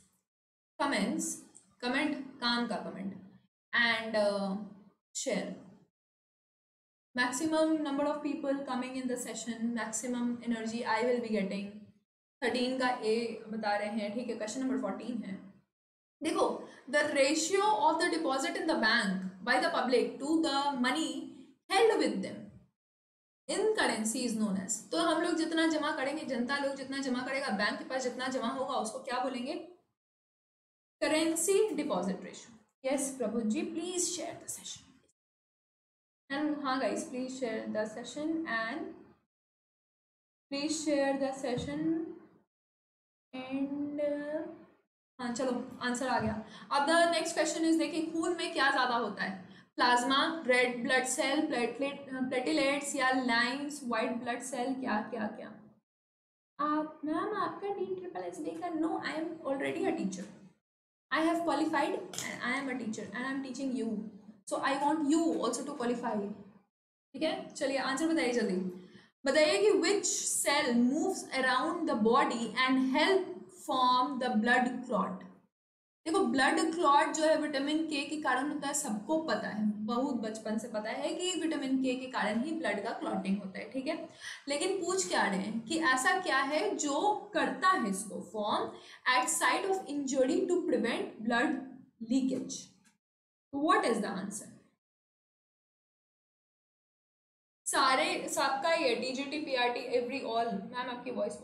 comments comment काम का comment and share maximum number of people coming in the session, maximum energy i will be getting. 13 का a बता रहे हैं, ठीक है? क्वेश्चन नंबर 14 है। देखो the ratio of the deposit in the bank by the public to the money held with them in currency is known as तो हम लोग जितना जमा करेंगे, जनता लोग जितना जमा करेगा बैंक के पास जितना जमा होगा, उसको क्या बोलेंगे? Currency deposit ratio yes Prabhu ji please share the session and हाँ guys please share the session and please share the session and हाँ चलो आंसर आ गया। अब द नेक्स्ट क्वेश्चन इज़ देखिए, खून में क्या ज़्यादा होता है? Plasma red blood cell platelet platelets या लाइंस वाइट ब्लड सेल क्या क्या क्या? आप मैम आपका डी ट्रिपल एस डी का no I am already a teacher I have qualified I am a teacher and I am teaching you so I want you also to qualify ठीक है? चलिए आंसर बताइए जल्दी। बताइए कि which cell moves around the body and help form the blood clot देखो ब्लड क्लॉट जो है विटामिन के के कारण होता है, सबको पता है। बहुत बचपन से पता है कि विटामिन के के कारण ही ब्लड का क्लॉटिंग होता है, ठीक है? लेकिन पूछ क्या रहे हैं कि ऐसा क्या है जो करता है इसको form at side of injury to prevent blood leakage what is the answer सारे, सबका ये T G T P R T every all ma'am आपकी वॉइस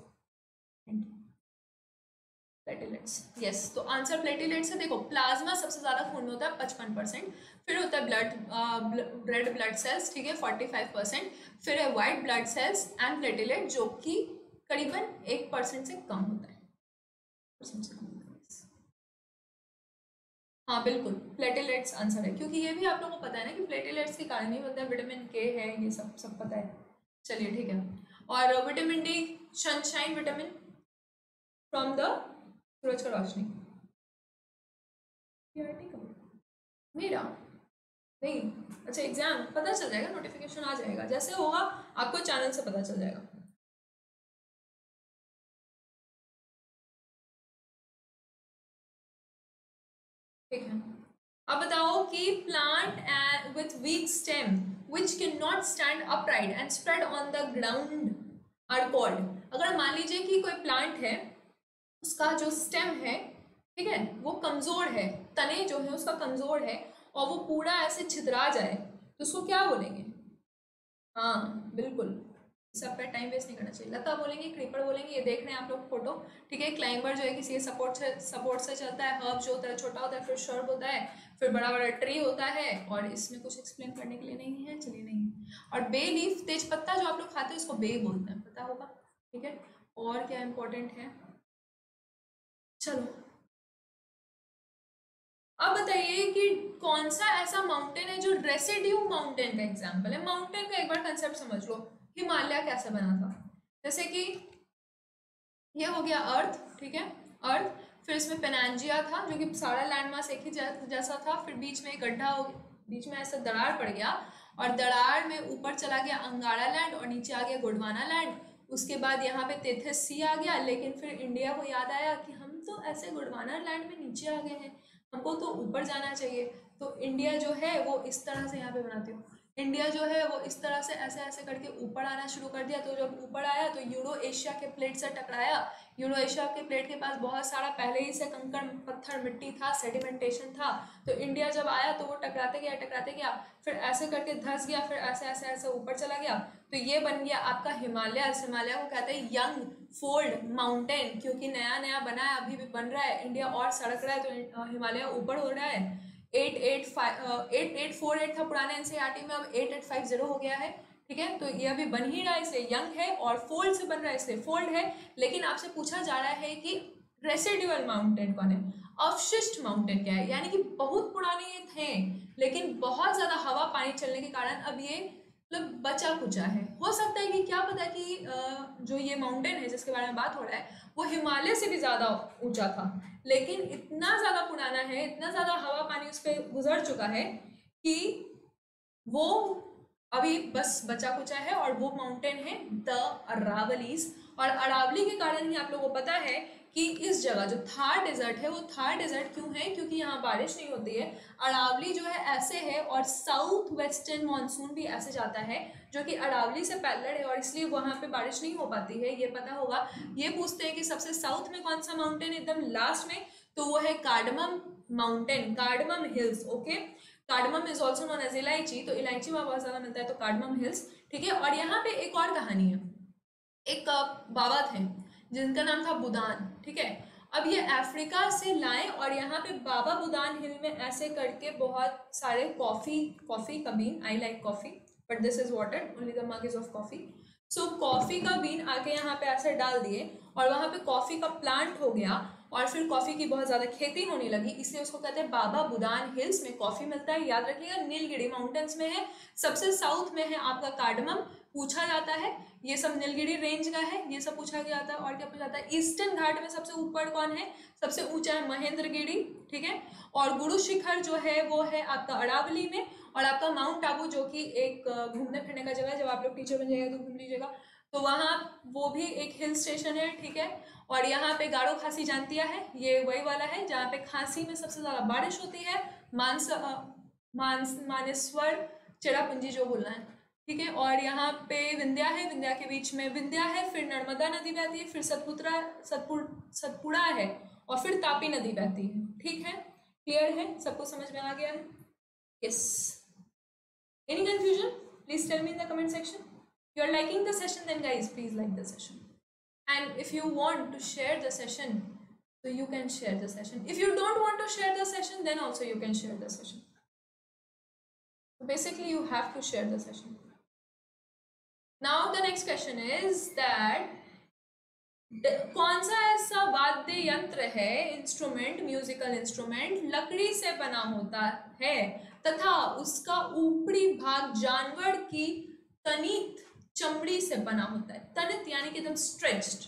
प्लेटिलेट्स यस तो आंसर प्लेटिलेट्स है, देखो प्लाज्मा सबसे ज़्यादा खून में होता है पचपन परसेंट, फिर होता है ब्लड रेड ब्लड सेल्स ठीक है फोर्टी फाइव परसेंट, फिर है white blood cells and platelet जो कि करीबन एक परसेंट से कम होता है। परसेंट से कम। हाँ बिल्कुल प्लेटिलेट्स आंसर है। क्योंकि ये भी आप लोगों को पता है ना कि प्लेटिलेट्स के कारण ही होता है विटामिन के है, ये सब सब पता है। चलिए, ठीक है। और vitamin D sunshine vitamin from the सूरज का रोशनी मेरा? नहीं। अच्छा एग्ज़ाम पता चल जाएगा नोटिफिकेशन आ जाएगा। जैसे होगा, आपको चैनल से पता चल जाएगा। ठीक है। अब बताओ कि plant with weak stem which can not stand upright and spread on the ground are called अगर मान लीजिए कि कोई प्लांट है, उसका जो स्टेम है, ठीक है, वो कमज़ोर है, तने जो है, उसका कमज़ोर है, और वो पूरा ऐसे छितरा जाए तो उसको क्या बोलेंगे? हाँ बिल्कुल। सब पे टाइम वेस्ट नहीं करना चाहिए। लता बोलेंगे क्रीपर बोलेंगे, ये देख रहे हैं आप लोग फ़ोटो ठीक है क्लाइंबर जो है किसी के सपोर्ट से सपोर्ट से चलता है। हर्ब जो होता है, छोटा होता है, फिर शर्ब होता है, फिर बड़ा बड़ा ट्री होता है और इसमें कुछ एक्सप्लेन करने के लिए नहीं है, चलिए नहीं और बे लीफ तेज पत्ता जो आप लोग खाते हैं, उसको बे बोलते हैं, पता होगा? ठीक है, और क्या इंपॉर्टेंट है? चलो। अब बताइए कि कौन सा ऐसा माउंटेन है जो रेसिड्यू माउंटेन का एग्ज़ाम्पल है? माउंटेन का एक बार कंसेप्ट समझ लो। हिमालय कैसे बना था? जैसे कि ये हो गया अर्थ, ठीक है? अर्थ, फिर इसमें पेनांजिया था, जो कि सारा लैंड मास एक ही जैसा था, फिर बीच में गड्ढा हो बीच में ऐसा दरार पड़ गया, और दरार में ऊपर चला गया अंगारा लैंड और नीचे आ गया गोडवाना लैंड उसके बाद यहाँ पे तेथस सी आ गया, लेकिन फिर इंडिया को याद आया कि हम तो ऐसे गुडवाना लैंड में नीचे आ गए हैं, हमको तो ऊपर जाना चाहिए। तो इंडिया जो है, वो इस तरह से यहाँ पे बनाती हूँ। इंडिया जो है वो इस तरह से ऐसे ऐसे करके ऊपर आना शुरू कर दिया। तो जब ऊपर आया तो यूरो एशिया के प्लेट से टकराया। यूरो एशिया के प्लेट के पास बहुत सारा पहले ही से कंकड़, पत्थर, मिट्टी था सेडिमेंटेशन था। तो इंडिया जब आया तो वो टकराते गया टकराते गया। फिर ऐसे करके धस गया, फिर ऐसे ऐसे ऐसे ऊपर चला गया। तो ये बन गया आपका हिमालय। हिमालय को कहते हैं यंग फोल्ड माउंटेन क्योंकि नया नया बना है, अभी भी बन रहा है। इंडिया और सड़क रहा है तो हिमालय ऊपर हो रहा है। Eight eight five eight eight four eight था पुराने एनसीईआरटी में, अब एट एट फाइव ज़ीरो हो गया है, ठीक है? तो ये अभी बन ही रहा है इसलिए यंग है और फोल्ड से बन रहा है इसलिए फोल्ड है। लेकिन आपसे पूछा जा रहा है कि रेसिडुअल माउंटेन कौन है? अवशिष्ट माउंटेन क्या है? यानी कि बहुत पुराने ये थे, लेकिन बहुत ज़्यादा हवा पानी चलने के कारण अब ये मतलब बचा कुचा है। हो सकता है कि क्या पता कि जो ये माउंटेन है, जिसके बारे में बात हो रहा है वो हिमालय से भी ज़्यादा ऊँचा था। लेकिन इतना ज़्यादा पुराना है, इतना ज़्यादा हवा पानी उस पर गुजर चुका है कि वो अभी बस बचा कुचा है और वो माउंटेन है द अरावलीज और अरावली के कारण ही आप लोगों को पता है कि इस जगह जो थार डेजर्ट है, वो थार डेजर्ट क्यों है? क्योंकि यहाँ बारिश नहीं होती है। अरावली जो है, ऐसे है और साउथ वेस्टर्न मानसून भी ऐसे जाता है, जो कि अरावली से पैलर है और इसलिए वहाँ पे बारिश नहीं हो पाती है। ये पता होगा। ये पूछते हैं कि सबसे साउथ में कौन सा माउंटेन एकदम लास्ट में? तो वो है cardamom mountain cardamom hills okay cardamom is also known as elaichi तो इलायची वहाँ बहुत ज़्यादा मिलता है तो कार्डमम हिल्स ठीक है? और यहाँ पे एक और कहानी है। एक बाबा थे। जिनका नाम था बुदान, ठीक है? अब ये अफ्रीका से लाए और यहाँ पे बाबा बुदान हिल में ऐसे करके बहुत सारे कॉफ़ी कॉफ़ी का bean I like coffee but this is water only the mug is of coffee so coffee का बीन आके यहाँ पे ऐसे डाल दिए और वहाँ पे कॉफ़ी का प्लांट हो गया और फिर कॉफ़ी की बहुत ज़्यादा खेती होने लगी, इसलिए उसको कहते हैं बाबा बुदान हिल्स, में कॉफ़ी मिलता है। याद रखिएगा नीलगिरी माउंटेन्स में है, सबसे साउथ में है आपका कार्डमम पूछा जाता है। ये सब नीलगिरी रेंज का है, ये सब पूछा गया था और क्या पूछा जाता है? ईस्टर्न घाट में सबसे ऊपर कौन है? सबसे ऊँचा है महेंद्रगिरी, ठीक है? और गुरु शिखर जो है, वो है आपका अरावली में और आपका माउंट आबू जो कि एक घूमने फिरने का जगह है। जब आप लोग टीचर बन जाएगा तो घूम लीजिएगा। तो वहाँ वो भी एक हिल स्टेशन है, ठीक है? और यहाँ पे गाढ़ो खांसी जानतिया है। ये वही वाला है, जहाँ पे खांसी में सबसे ज़्यादा बारिश होती है। मानस मानस, मानेश्वर चिड़ापुंजी जो बोलना है। ठीक है? और यहाँ पे विंध्या है, विंध्या के बीच में विंध्या है, फिर नर्मदा नदी बहती है, फिर सतपुत्रा, सतपुर, सतपुड़ा है, और फिर तापी नदी बहती है। ठीक है? क्लियर है? सबको समझ में आ गया है? Yes any confusion please tell me in the comment section you are liking the session then guys please like the session and if you want to share the session so you can share the session if you don't want to share the session then also you can share the session basically you have to share the session now, the next question is that कौन सा ऐसा वाद्य यंत्र है इंस्ट्रूमेंट म्यूजिकल इंस्ट्रूमेंट लकड़ी से बना होता है, तथा उसका ऊपरी भाग जानवर की तनित चमड़ी से बना होता है? तनित यानी कि एकदम stretched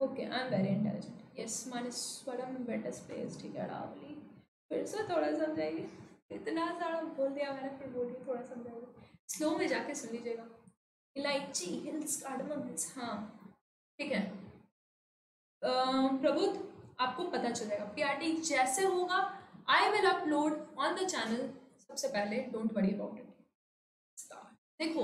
okay I am very intelligent yes मानेश्वरम better space ठीक है फिर से थोड़ा समझाइए इतना सारा बोल दिया मैंने, फिर बोलिए थोड़ा समझाइए स्लो में जाके सुन लीजिएगा। इलायची हिल्स, कार्डमम हिल्स हाँ ठीक है। प्रबुद्ध आपको पता चलेगा, पीआरटी जैसे होगा I will upload on the channel सबसे पहले डोंट वरी अबाउट इट देखो,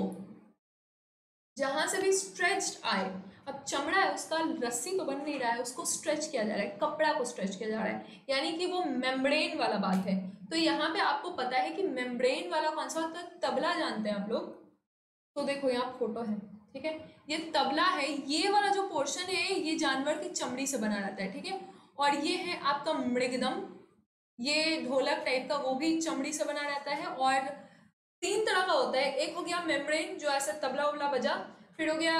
जहाँ से भी स्ट्रेच्ड आए अब चमड़ा है, उसका रस्सी तो बन नहीं रहा है, उसको स्ट्रेच किया जा रहा है, कपड़ा को स्ट्रेच किया जा रहा है। यानी कि वो मेम्ब्रेन वाला बात है। तो यहाँ पे आपको पता है कि मेम्ब्रेन वाला कौन सा होता है? तबला जानते हैं आप लोग। तो देखो, यहाँ फ़ोटो है, ठीक है? ये तबला है, ये वाला जो पोर्शन है, ये जानवर की चमड़ी से बना रहता है, ठीक है? और ये है आपका मृगदम। ये ढोलक टाइप का वो भी चमड़ी से बना रहता है और तीन तरह का होता है। एक हो गया मेम्ब्रेन जो ऐसा तबला उबला बजा, फिर हो गया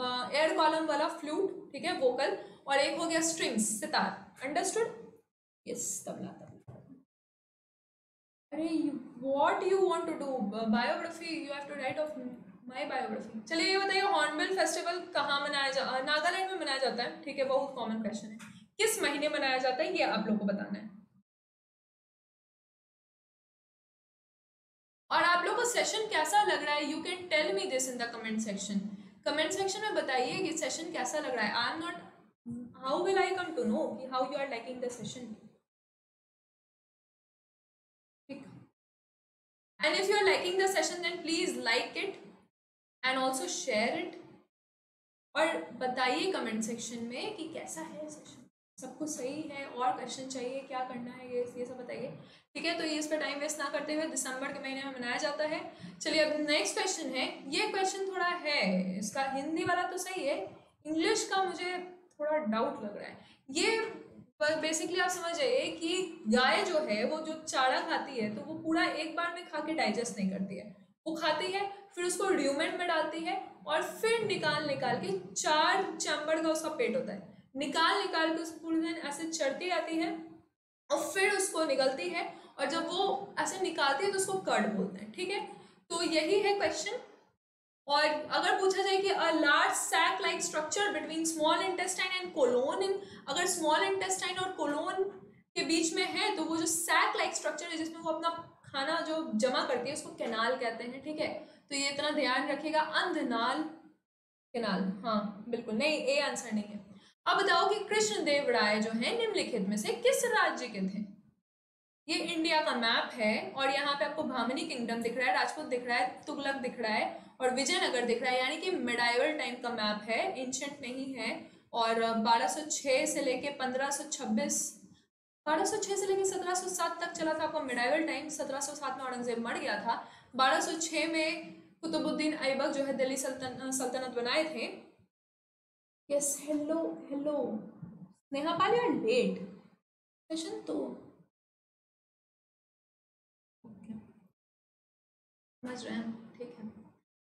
एयर कॉलम वाला फ्लूट ठीक है वोकल और एक हो गया strings sitar. Understood yes tabla tabla. अरे what you want to do biography you have to write of my biography चलिए, ये बताइए हॉर्नबिल फेस्टिवल कहाँ मनाया जा नागालैंड में मनाया जाता है, ठीक है बहुत कॉमन क्वेश्चन है। किस महीने मनाया जाता है, ये आप लोग को बताना है। और आप लोग को सेशन कैसा लग रहा है? You can tell me this in the comment section comment section में बताइए कि सेशन कैसा लग रहा है। I am not how will I come to know कि how you are liking the session and if you are liking the session then please like it and also share it और बताइए कमेंट सेक्शन में कि कैसा है सेशन सब कुछ सही है और क्वेश्चन चाहिए, क्या करना है, ये ये सब बताइए। ठीक है तो ये इस पर टाइम वेस्ट ना करते हुए दिसंबर के महीने में मनाया जाता है। चलिए, अब नेक्स्ट क्वेश्चन है। ये क्वेश्चन थोड़ा है, इसका हिंदी वाला तो सही है इंग्लिश का मुझे थोड़ा डाउट लग रहा है। ये बेसिकली आप समझ जाइए कि गाय जो है, वो जो चारा खाती है तो वो पूरा एक बार में खा के डाइजेस्ट नहीं करती है। वो खाती है, फिर उसको ड्यूमेंट में डालती है और फिर निकाल निकाल के चार चैम्बर का उसका पेट होता है। निकाल निकाल के पूरे दिन ऐसे चढ़ती आती है और फिर उसको निकलती है और जब वो ऐसे निकालती है तो उसको कर्ड बोलते हैं, ठीक है? तो यही है क्वेश्चन और अगर पूछा जाए कि a large sac like structure between small intestine and colon in अगर स्मॉल इंटेस्टाइन और कोलोन के बीच में है तो वो जो सैक लाइक स्ट्रक्चर है जिसमें वो अपना खाना जो जमा करती है, उसको कैनाल कहते हैं, ठीक है? तो ये इतना ध्यान रखिएगा अंधनाल कैनाल हाँ बिल्कुल, नहीं ए आंसर नहीं है। अब बताओ कि कृष्ण देव राय जो है, निम्नलिखित में से किस राज्य के थे? ये इंडिया का मैप है और यहाँ पे आपको भामनी किंगडम दिख रहा है, राजपूत दिख रहा है, तुगलक दिख रहा है और विजयनगर दिख रहा है। यानी कि मिडाइवल टाइम का मैप है एंशंट नहीं है। और 1206 से लेके 1526 1206 से लेकर 1707 तक चला था आपका मिडाइवल टाइम। 1707 में औरंगज़ेब मर गया था। 1206 में कुतुबुद्दीन ऐबक जो है दिल्ली सल्तन, सल्तनत बनाए थे। Yes hello hello Sneha Pal यार लेट सेशन तो समझ रहे हैं ठीक है।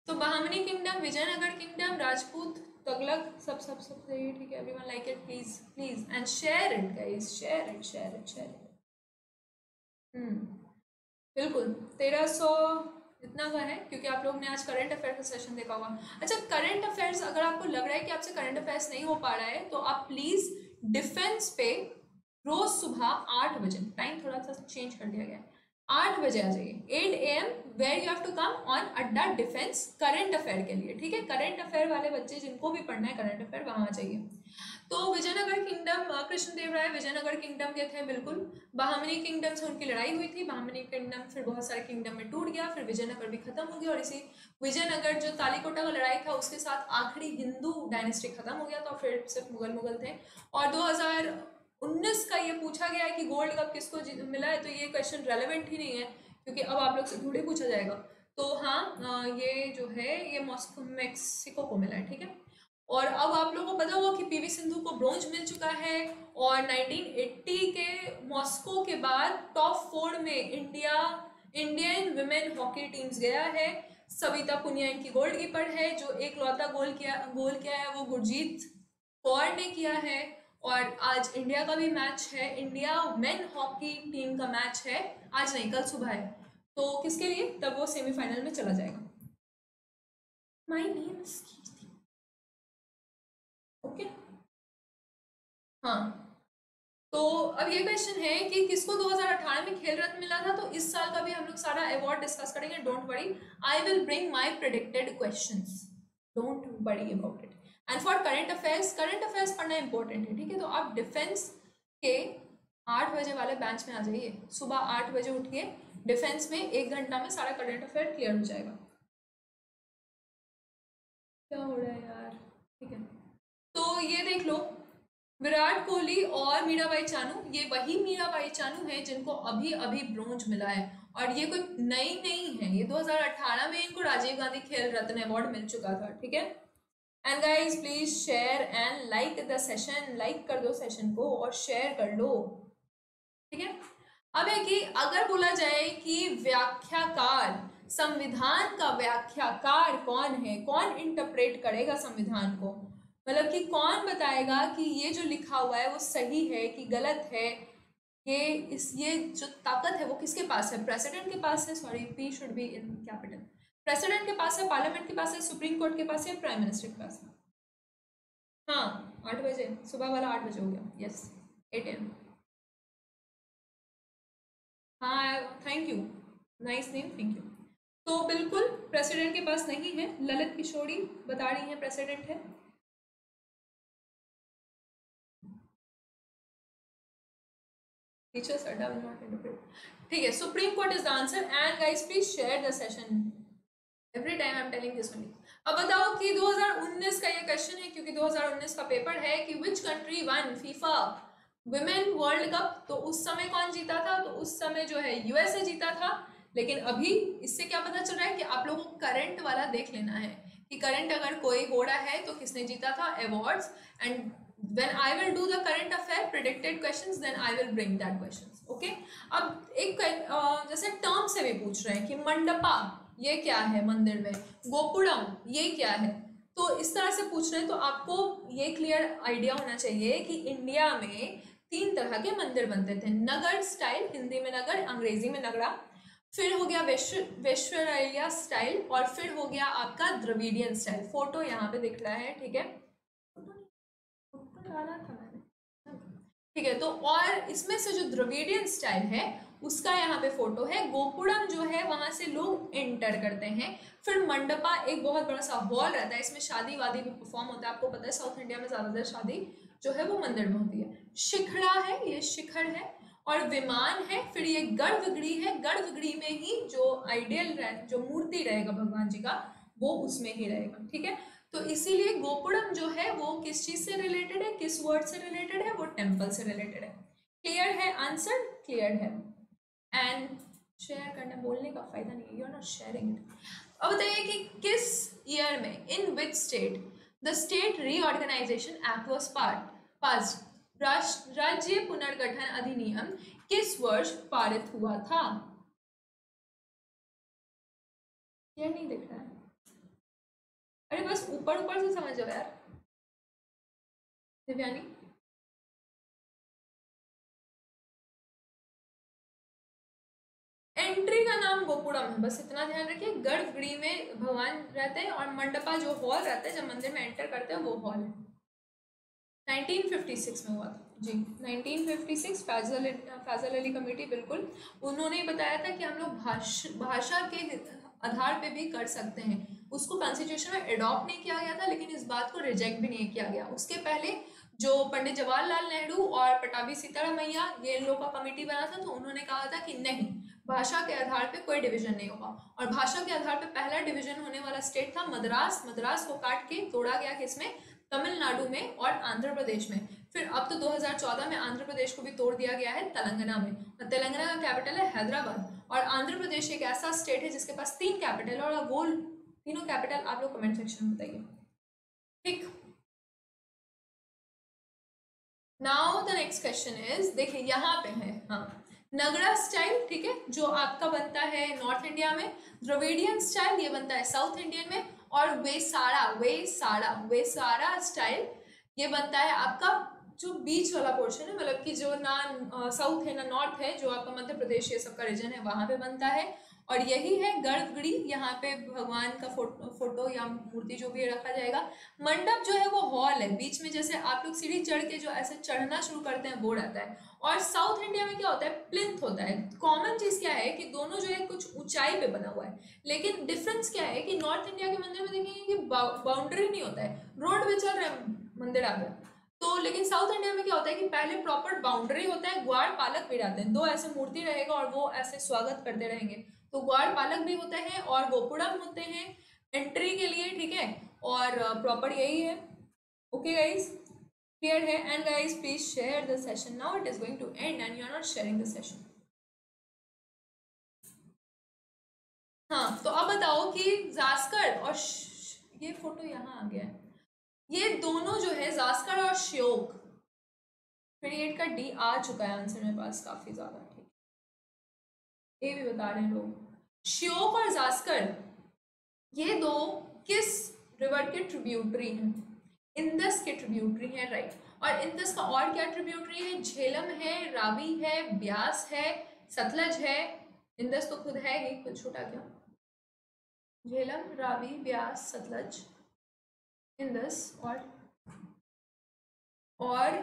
तो बहामनी किंगडम विजयनगर किंगडम राजपूत तगलक सब सब सब सही ठीक है। Everyone like it please please and share it guys share it share it share it hmm बिल्कुल, तेरह सौ इतना का है, क्योंकि आप लोगों ने आज करंट अफेयर का सेशन देखा होगा। अच्छा करंट अफेयर्स अगर आपको लग रहा है कि आपसे करंट अफेयर्स नहीं हो पा रहा है तो आप प्लीज़ डिफेंस पे रोज सुबह आठ बजे टाइम थोड़ा सा चेंज कर दिया गया आठ बजे आ जाइए। Eight A M where you have to come on Adda defence current affair के लिए, ठीक है? करंट अफेयर वाले बच्चे जिनको भी पढ़ना है करंट अफेयर वहाँ जाइए तो विजयनगर किंगडम कृष्णदेव राय विजयनगर किंगडम के थे, बिल्कुल। बहामनी किंगडम से उनकी लड़ाई हुई थी। बहामनी किंगडम फिर बहुत सारे किंगडम में टूट गया, फिर विजयनगर भी खत्म हो गया और इसी विजयनगर जो तालीकोटा का लड़ाई था, उसके साथ आखिरी हिंदू डायनेस्टी खत्म हो गया था फिर सिर्फ़ मुगल मुगल थे। और दो उन्नीस का ये पूछा गया है कि गोल्ड कप किसको मिला है तो ये क्वेश्चन रेलेवेंट ही नहीं है। क्योंकि अब आप लोग से थोड़े पूछा जाएगा। तो हाँ ये जो है, ये मॉस्को, मेक्सिको को मिला है, ठीक है? और अब आप लोगों को पता होगा कि पीवी सिंधु को ब्रोंज मिल चुका है और 1980 के मॉस्को के बाद टॉप फोर में India, Indian women hockey teams गया है। सविता पुनिया इनकी गोल्ड कीपर है, जो एक लौता गोल किया गोल किया है, वो गुरजीत कौर ने किया है। और आज इंडिया का भी मैच है। इंडिया मेन हॉकी टीम का मैच है। आज नहीं, कल सुबह है। तो किसके लिए? तब वो सेमीफाइनल में चला जाएगा। माय नेम ओके हाँ। तो अब ये क्वेश्चन है कि किसको 2018 में खेल रत्न मिला था? तो इस साल का भी हम लोग सारा अवार्ड डिस्कस करेंगे। Don't worry I will bring my predicted question don't worry about it and for current affairs current affairs पढ़ना इंपॉर्टेंट है, ठीक है? तो आप डिफेंस के आठ बजे वाले बैंच में आ जाइए। सुबह आठ बजे उठ के डिफेंस में एक घंटा में सारा करंट अफेयर क्लियर हो जाएगा। क्या हो रहा है यार? ठीक है। तो ये देख लो, विराट कोहली और मीराबाई चानू ये वही मीराबाई चानू है जिनको अभी अभी ब्रोंज मिला है। और ये कोई नई नहीं है। ये 2018 में इनको राजीव गांधी खेल रत्न अवार्ड मिल चुका था, ठीक है? And guys please share and like the session like कर दो सेशन को और शेयर कर लो। ठीक है? अब है कि अगर बोला जाए कि व्याख्याकार, संविधान का व्याख्याकार कौन है? कौन इंटरप्रेट करेगा संविधान को? मतलब कि कौन बताएगा कि ये जो लिखा हुआ है वो सही है कि गलत है? ये इस, ये जो ताकत है वो किसके पास है? प्रेसिडेंट के पास है? Sorry P should be in capital president के पास है, पार्लियामेंट के पास है, सुप्रीम कोर्ट के पास है, प्राइम मिनिस्टर के पास है। हाँ आठ बजे, सुबह वाला आठ बजे हो गया। यस एट एम हाँ thank you nice name thank you तो बिल्कुल प्रेसिडेंट के पास नहीं है, ललित किशोरी बता रही है प्रेसिडेंट है। ठीक है, Supreme Court is the answer and guys please share the session every time I am telling this only अब बताओ कि 2019 का ये क्वेश्चन है, क्योंकि 2019 का पेपर है कि which country won FIFA women world cup तो उस समय कौन जीता था? तो उस समय जो है यूएसए जीता था। लेकिन अभी इससे क्या पता चल रहा है कि आप लोगों को करंट वाला देख लेना है। कि करंट अगर कोई हो रहा है तो किसने जीता था? Awards and when I will do the current affair, predicted questions, then I will bring that questions. Okay? अब एक जैसे टर्म से भी पूछ रहे हैं कि मंडपा ये क्या है मंदिर में? गोपुरम ये क्या है? तो इस तरह से पूछ रहे हैं तो आपको ये क्लियर आइडिया होना चाहिए कि इंडिया में तीन तरह के मंदिर बनते थे। नगर स्टाइल हिंदी में नगर अंग्रेज़ी में नगरा। फिर हो गया विश्व विश्वरैया स्टाइल और फिर हो गया आपका द्रविडियन स्टाइल फ़ोटो यहाँ पे दिख रहा है ठीक है? ठीक है तो और इसमें से जो द्रविडियन स्टाइल है उसका यहाँ पे फ़ोटो है। गोपुरम जो है, वहाँ से लोग एंटर करते हैं। फिर मंडपा एक बहुत बड़ा सा हॉल रहता है। इसमें शादी वादी भी परफॉर्म होता है। आपको पता है साउथ इंडिया में ज़्यादातर शादी जो है, वो मंदिर में होती है। शिखड़ा है, ये शिखर है और विमान है। फिर ये गर्भगृह है। गर्भगृह में ही जो आइडियल रह, जो मूर्ति रहेगा भगवान जी का, वो उसमें ही रहेगा। ठीक है? तो इसीलिए गोपुरम जो है, वो किस चीज़ से रिलेटेड है? किस वर्ड से रिलेटेड है? वो टेंपल से रिलेटेड है। क्लियर है आंसर क्लियर है। एंड शेयर करना, बोलने का फ़ायदा नहीं है। You are not sharing it अब बताइए कि किस ईयर में in which state the state reorganisation act was part pass राज्य पुनर्गठन अधिनियम किस वर्ष पारित हुआ था? यह नहीं दिख रहा है। अरे बस ऊपर ऊपर से समझो यार। दिव्यानी? एंट्री का नाम गोपुरम है। बस इतना ध्यान रखिए गर्भगृह में भगवान रहते हैं और मंडपा जो हॉल रहता है, जब मंदिर में एंटर करते हैं, वो हॉल है। 1956 में हुआ था। जी 1956 फैजल फैजल अली कमेटी, बिल्कुल। उन्होंने बताया था कि हम लोग भाषा भाषा के आधार पे भी कर सकते हैं। उसको कॉन्स्टिट्यूशन में अडॉप्ट नहीं किया गया था, लेकिन इस बात को रिजेक्ट भी नहीं किया गया। उसके पहले जो पंडित जवाहरलाल नेहरू और पटाभी सीतारामैया, ये लोग का कमेटी बना था तो उन्होंने कहा था कि नहीं भाषा के आधार पे कोई डिवीज़न नहीं होगा। और भाषा के आधार पे पहला डिवीज़न होने वाला स्टेट था मद्रास। मद्रास को काट के तोड़ा गया किसमें तमिलनाडु में और आंध्र प्रदेश में। फिर अब तो 2014 में आंध्र प्रदेश को भी तोड़ दिया गया है तेलंगाना में। और तेलंगाना का कैपिटल है हैदराबाद। और आंध्र प्रदेश एक ऐसा स्टेट है जिसके पास तीन कैपिटल है और वो तीनों कैपिटल आप लोग कमेंट सेक्शन में बताइए। ठीक। Now the next question is देखिए यहाँ पे है हाँ। नगरा स्टाइल, ठीक है, जो आपका बनता है नॉर्थ इंडिया में, द्रविडियन स्टाइल, ये बनता है साउथ इंडियन में, और वे सारा वे सारा वे सारा स्टाइल, ये बनता है आपका जो बीच वाला पोर्शन है मतलब कि जो ना साउथ है, ना नॉर्थ है, जो आपका मध्य प्रदेश, ये सबका रीजन है, वहाँ पे बनता है। और यही है गर्भगृह, यहाँ पे भगवान का फ़ोटो फ़ोटो या मूर्ति जो भी रखा जाएगा। मंडप जो है वो हॉल है, बीच में जैसे आप लोग सीढ़ी चढ़ के जो ऐसे चढ़ना शुरू करते हैं, वो रहता है। और साउथ इंडिया में क्या होता है, प्लिंथ होता है। कॉमन चीज़ क्या है कि दोनों जो है कुछ ऊंचाई पे बना हुआ है। लेकिन डिफरेंस क्या है कि नॉर्थ इंडिया के मंदिर में देखेंगे कि बाउंड्री नहीं होता है। रोड पे चल रहे मंदिर आ गया तो लेकिन साउथ इंडिया में क्या होता है कि पहले प्रॉपर बाउंड्री होता है, ग्वार पालक भी रहते हैं। दो ऐसे मूर्ति रहेगा और वो ऐसे स्वागत करते रहेंगे। तो ग्वार पालक भी होते हैं और गोपुड़म होते हैं। एंट्री के लिए, ठीक है? और प्रॉपर यही है। ओके गाइज़ क्लियर है। And guys please share the session now it is going to end and you are not sharing the session हाँ तो अब बताओ कि जास्कर और ये फ़ोटो यहाँ आ गया है। ये दोनों जो है जास्कर और श्योक पीरियड का डी आ चुका है आंसर मेरे पास काफ़ी ज़्यादा, ठीक ये भी बता रहे हैं लोग। श्योक और जास्कर, ये दो किस रिवर के ट्रिब्यूटरी हैं? इंदस के ट्रिब्यूटरी हैं राइट और इंदस का और क्या ट्रिब्यूटरी है? झेलम है, रावी है, ब्यास है, सतलज है। इंदस तो खुद है ही कुछ छोटा क्या? झेलम, रावी, ब्यास, सतलज, इंदस और और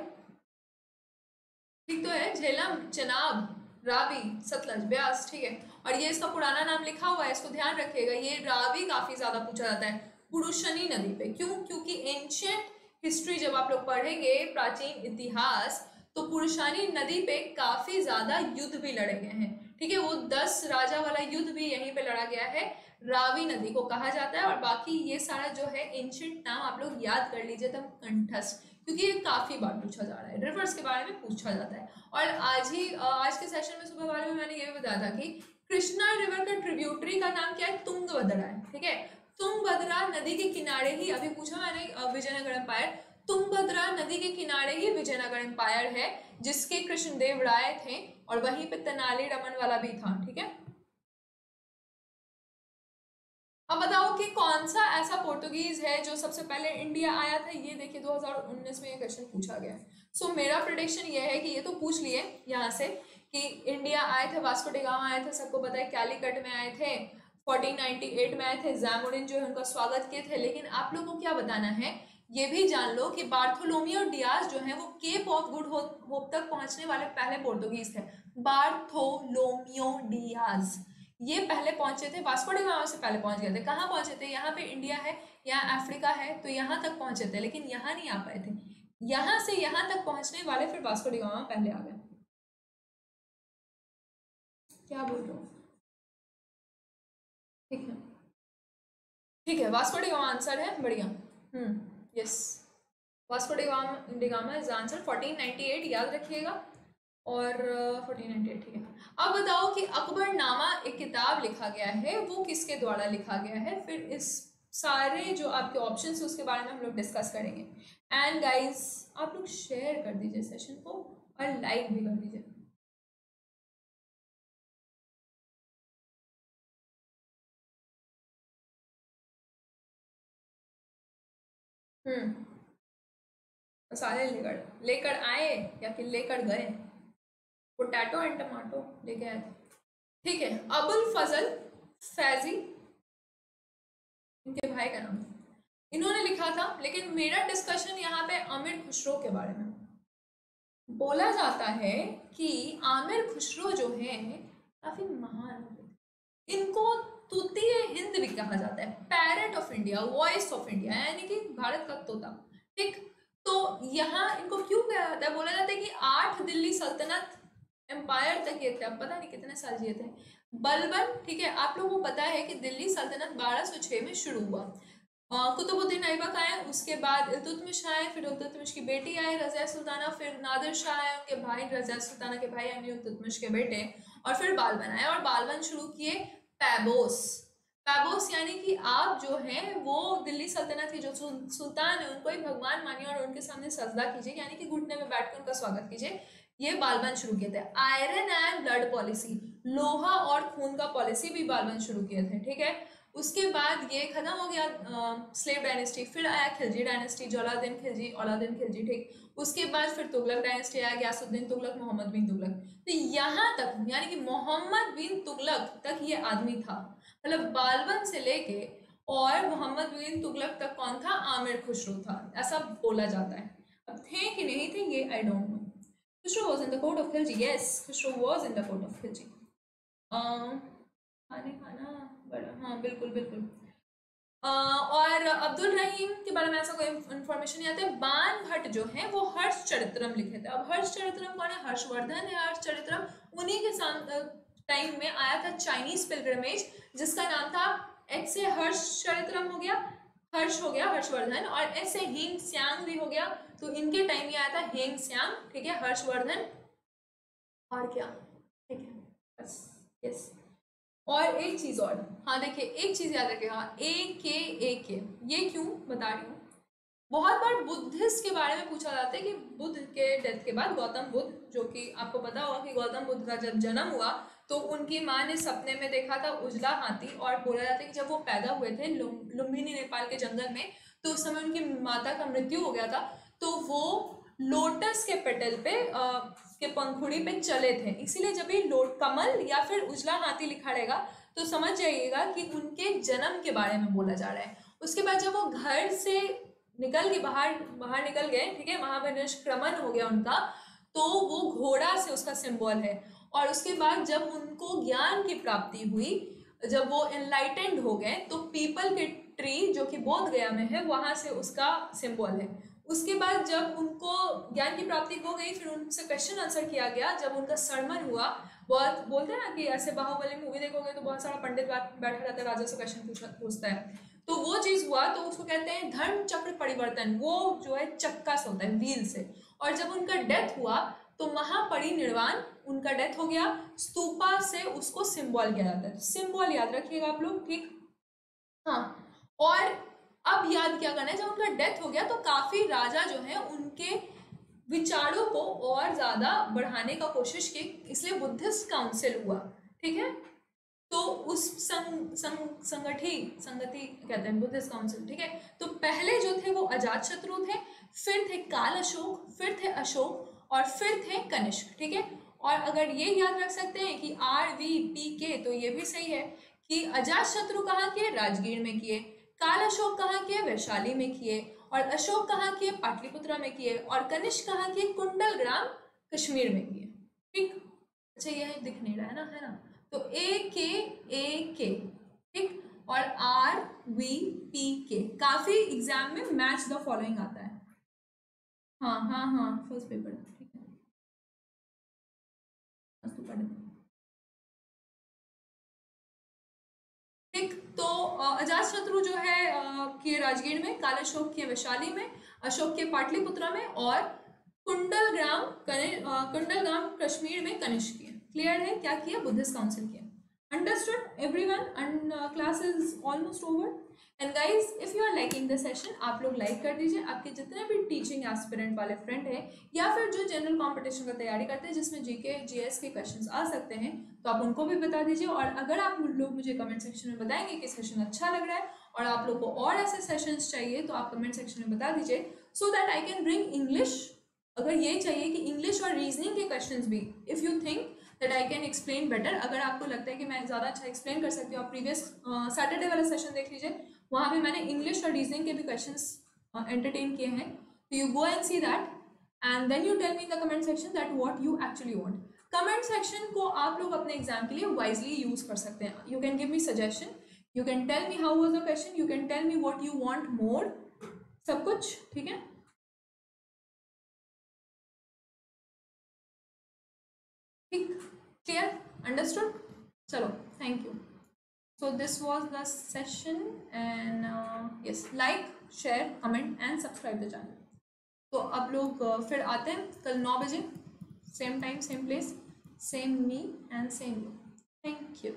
ठीक तो है। झेलम, चनाब, रावी, सतलज, ब्यास, ठीक है। और ये इसका पुराना नाम लिखा हुआ है, इसको ध्यान रखिएगा, ये रावी काफ़ी ज़्यादा पूछा जाता है, पुरुषनी नदी पे। क्यों? क्योंकि एंशियंट हिस्ट्री जब आप लोग पढ़ेंगे, प्राचीन इतिहास तो पुरुषानी नदी पे काफ़ी ज़्यादा युद्ध भी लड़े गए हैं। ठीक है, वो दस राजा वाला युद्ध भी यहीं पे लड़ा गया है, रावी नदी को कहा जाता है, और बाकी ये सारा जो है एंशियंट नाम आप लोग याद कर लीजिए तब कंठस्थ, क्योंकि ये काफ़ी बार पूछा जा रहा है रिवर्स के बारे में पूछा जाता है। और आज ही आज के सेशन में सुबह वाले में मैंने ये भी बताया था कि कृष्णा रिवर का ट्रिब्यूटरी का नाम क्या है? तुंगभद्रा है, ठीक है? तुंगभद्रा नदी के किनारे ही, अभी पूछा मैंने विजयनगर एम्पायर तुंगभद्रा नदी के किनारे ही विजयनगर एम्पायर है, जिसके कृष्णदेव राय थे, और वहीं पे तेनाली रमन वाला भी था, ठीक है? अब बताओ कि कौन सा ऐसा पोर्टुगीज है, जो सबसे पहले इंडिया आया था? ये देखिए 2019 में ये क्वेश्चन पूछा गया है। सो मेरा प्रोडिक्शन ये है कि ये तो पूछ लिए यहाँ से। कि इंडिया आए थे वास्को डिगामा आए थे, सबको पता है कैलीकट में आए थे 1498 में आए थे जैमोडिन जो है उनका स्वागत किए थे, लेकिन आप लोग को क्या बताना है? ये भी जान लो कि बार्थोलोमियो डियाज जो है, वो केप ऑफ़ गुड होप तक पहुँचने वाले पहले पोर्तुगीज थे। Bartolomeu Dias. ये पहले पहुँचे थे वास्को डिगामा से पहले पहुँच गए थे। कहाँ पहुँचे थे? यहाँ पे इंडिया है, यहाँ अफ्रीका है तो यहाँ तक पहुँचे थे, लेकिन यहाँ नहीं आ पाए थे। यहाँ से यहाँ तक पहुँचने वाले फिर वास्को डिगामा पहले आ गए। क्या बोल रहे ठीक है। ठीक है वास्को आंसर है, बढ़िया। हम्म yes Vasco da Gama is answer 1498 याद रखिएगा। और फोर्टीन नाइनटी एट ठीक है। अब बताओ कि अकबर नामा एक किताब लिखा गया है, वो किसके द्वारा लिखा गया है? फिर इस सारे जो आपके ऑप्शन है, उसके बारे में हम लोग डिस्कस करेंगे। एंड गाइस आप लोग शेयर कर दीजिए सेशन को और लाइक भी कर दीजिए। हम्म। मसाले लेकर लेकर आए या फिर लेकर गए? पोटैटो एंड टमाटो लेके आए थे। ठीक है, अबुल फजल फैजी, इनके भाई का नाम इन्होंने लिखा था, लेकिन मेरा डिस्कशन यहाँ पे आमिर खुसरो के बारे में। बोला जाता है कि आमिर खुसरो जो है, काफ़ी महान इनको तूतीय हिंद भी कहा जाता है। Parrot of India voice of India यानी कि भारत का तोता। ठीक? तो यहाँ इनको क्यों कहा जाता है? बोला जाता है कि आठ दिल्ली सल्तनत एम्पायर तक ये थे। पता नहीं कितने साल जिए थे। बलबन, ठीक है, आप लोगों को पता है कि दिल्ली सल्तनत 1206 में शुरू हुआ। कुतुबुद्दीन ऐबक आए, उसके बाद इल्तुतमिश आए, फिर इल्तुतमिश की बेटी आए रजिया सुल्ताना, फिर नादिर शाह आए, उनके भाई रजिया सुल्ताना के भाई, यानी इल्तुतमिश के बेटे, और फिर बालबन आए, और बालबन शुरू किए पैबोस। पैबोस यानी कि आप जो हैं, वो दिल्ली सल्तनत के जो सुल्तान है, उनको ही भगवान मानिए और उनके सामने सजदा कीजिए, यानी कि घुटने में बैठ बैठकर उनका स्वागत कीजिए। ये बालबन शुरू किए थे। Iron and blood policy. लोहा और खून का पॉलिसी भी बालबन शुरू किए थे, ठीक है? उसके बाद ये खत्म हो गया स्लेव डायनेस्टी फिर आया खिलजी डायनेस्टी जलाउद्दीन खिलजी औलाउद्दीन खिलजी ठीक। उसके बाद फिर तुगलक डायनेस्टी आया गयासुद्दीन तुगलक मोहम्मद बिन तुगलक। तो यहाँ तक, यानी कि मोहम्मद बिन तुगलक तक ये आदमी था। मतलब बालबन से लेके और मोहम्मद बिन तुगलक तक कौन था? आमिर खुशरू था। ऐसा बोला जाता है। अब थे कि नहीं थे, ये I don't know Khusro was in the court of Khilji yes Khusro was in the court of Khilji खाने खाना हाँ बिल्कुल बिल्कुल। आ, और अब्दुल रहीम के बारे में ऐसा कोई इन्फॉर्मेशन नहीं आता। है बान भट्ट जो है वो हर्ष चरित्रम लिखे थे। अब हर्ष चरित्रम कौन है? हर्षवर्धन है हर्ष चरित्रम उन्हीं के टाइम में आया था चाइनीज़ पिलग्रमेज जिसका नाम था एच से हर्ष चरित्रम हो गया हर्ष हो गया हर्षवर्धन और एस से हेंग स्यांग भी हो गया। तो इनके टाइम में आया था हेंग स्यांग ठीक है हर्षवर्धन। और क्या? ठीक है बस यस और एक चीज़ और। हाँ देखिए, एक चीज़ याद रखिएगा ए के ए के। ये क्यों? बता रही हूँ। बहुत बार बुद्धिस्ट के बारे में पूछा जाता है कि बुद्ध के डेथ के बाद गौतम बुद्ध, जो कि आपको पता होगा कि गौतम बुद्ध का जब जन्म हुआ तो उनकी माँ ने सपने में देखा था उजला हाथी और बोला जाता है कि जब वो पैदा हुए थे लुम्बिनी नेपाल के जंगल में तो उस समय उनकी माता का मृत्यु हो गया था तो वो लोटस के पेटल पे के पंखुड़ी पे चले थे। इसीलिए जब भी लोट कमल या फिर उजला हाथी लिखा रहेगा तो समझ जाइएगा कि उनके जन्म के बारे में बोला जा रहा है। उसके बाद जब वो घर से निकल के बाहर बाहर निकल गए, ठीक है महाविनिष्क्रमण हो गया उनका तो वो घोड़ा से उसका सिंबल है। और उसके बाद जब उनको ज्ञान की प्राप्ति हुई, जब वो एनलाइटेंड हो गए तो पीपल के ट्री जो कि बोध गया में है, वहाँ से उसका सिंबल है। उसके बाद जब उनको ज्ञान की प्राप्ति हो गई, फिर उनसे क्वेश्चन आंसर किया गया। जब उनका सरमन हुआ, बहुत बोलते हैं ना कि ऐसे बाहुबली मूवी देखोगे तो बहुत सारा पंडित बैठा रहता है, राजा से क्वेश्चन पूछता है। तो वो चीज़ हुआ तो उसको कहते हैं धर्म चक्र परिवर्तन। वो जो है चक्का से होता है, व्हील से। और जब उनका डेथ हुआ तो महापरिनिर्वाण उनका डेथ हो गया। स्तूपा से उसको सिंबल किया जाता है। सिंबल याद रखिएगा आप लोग, ठीक? हाँ। और अब याद क्या करना है जब उनका डेथ हो गया तो काफ़ी राजा जो है उनके विचारों को और ज़्यादा बढ़ाने का कोशिश की। इसलिए बुद्धिस्ट काउंसिल हुआ ठीक है? तो उस संग, संग, संगठी संगति कहते हैं बुद्धिस्ट काउंसिल ठीक है? तो पहले जो थे वो अजात शत्रु थे फिर थे काल अशोक फिर थे अशोक और फिर थे कनिष्क ठीक है? और अगर ये याद रख सकते हैं कि आर वी पी के तो ये भी सही है कि अजात शत्रु कहाँ किए? राजगीर में किए। काल अशोक कहाँ किए? वैशाली में किए। और अशोक कहाँ किए? पाटलिपुत्रा में किए। और कनिष्क कहाँ किए? कुंडल ग्राम कश्मीर में किए। ठीक? अच्छा यह दिख नहीं रहा है ना है ना? तो ए के ए के। ठीक? और आर, वी, पी, के। काफ़ी एग्ज़ाम में मैच द फॉलोइंग आता है। हाँ हाँ हाँ फ़र्स्ट पेपर ठीक है। तो अजात शत्रु जो है किए राजगीर में काल अशोक किए वैशाली में, अशोक के पाटलिपुत्रा में और कुंडल ग्राम कुंडल ग्राम कश्मीर में कनिष्क किए क्लियर है? क्या किया? बुद्धिस्ट काउंसिल किया। Understood everyone and class is almost over and guys if you are liking the session आप लोग लाइक कर दीजिए। आपके जितने भी टीचिंग एस्पिरेंट वाले फ्रेंड हैं, या फिर जो जनरल कंपटीशन का तैयारी करते हैं, जिसमें जीके जीएस के क्वेश्चंस आ सकते हैं तो आप उनको भी बता दीजिए। और अगर आप लोग मुझे कमेंट सेक्शन में बताएँगे कि सेशन अच्छा लग रहा है, और आप लोग को और ऐसे सेशंस चाहिए तो आप कमेंट सेक्शन में बता दीजिए। So that I can bring English अगर ये चाहिए कि इंग्लिश और रीजनिंग के क्वेश्चंस भी if you think that I can explain better अगर आपको लगता है कि मैं ज़्यादा अच्छा एक्सप्लेन कर सकती हूँ आप प्रीवियस सैटरडे वाला सेशन देख लीजिए। वहाँ पे मैंने इंग्लिश और रीजनिंग के भी क्वेश्चन एंटरटेन किए हैं। तो you go and see that and then you tell me in the comment section that what you actually want comment section को आप लोग अपने एग्ज़ाम के लिए वाइजली यूज़ कर सकते हैं। You can give me suggestion you can tell me how was the question you can tell me what you want more सब कुछ, ठीक है? ठीक? क्लियर अंडरस्टूड चलो thank you so this was the session and yes like share comment and subscribe the channel तो अब लोग फिर आते हैं कल नौ बजे। Same time same place same me and same you thank you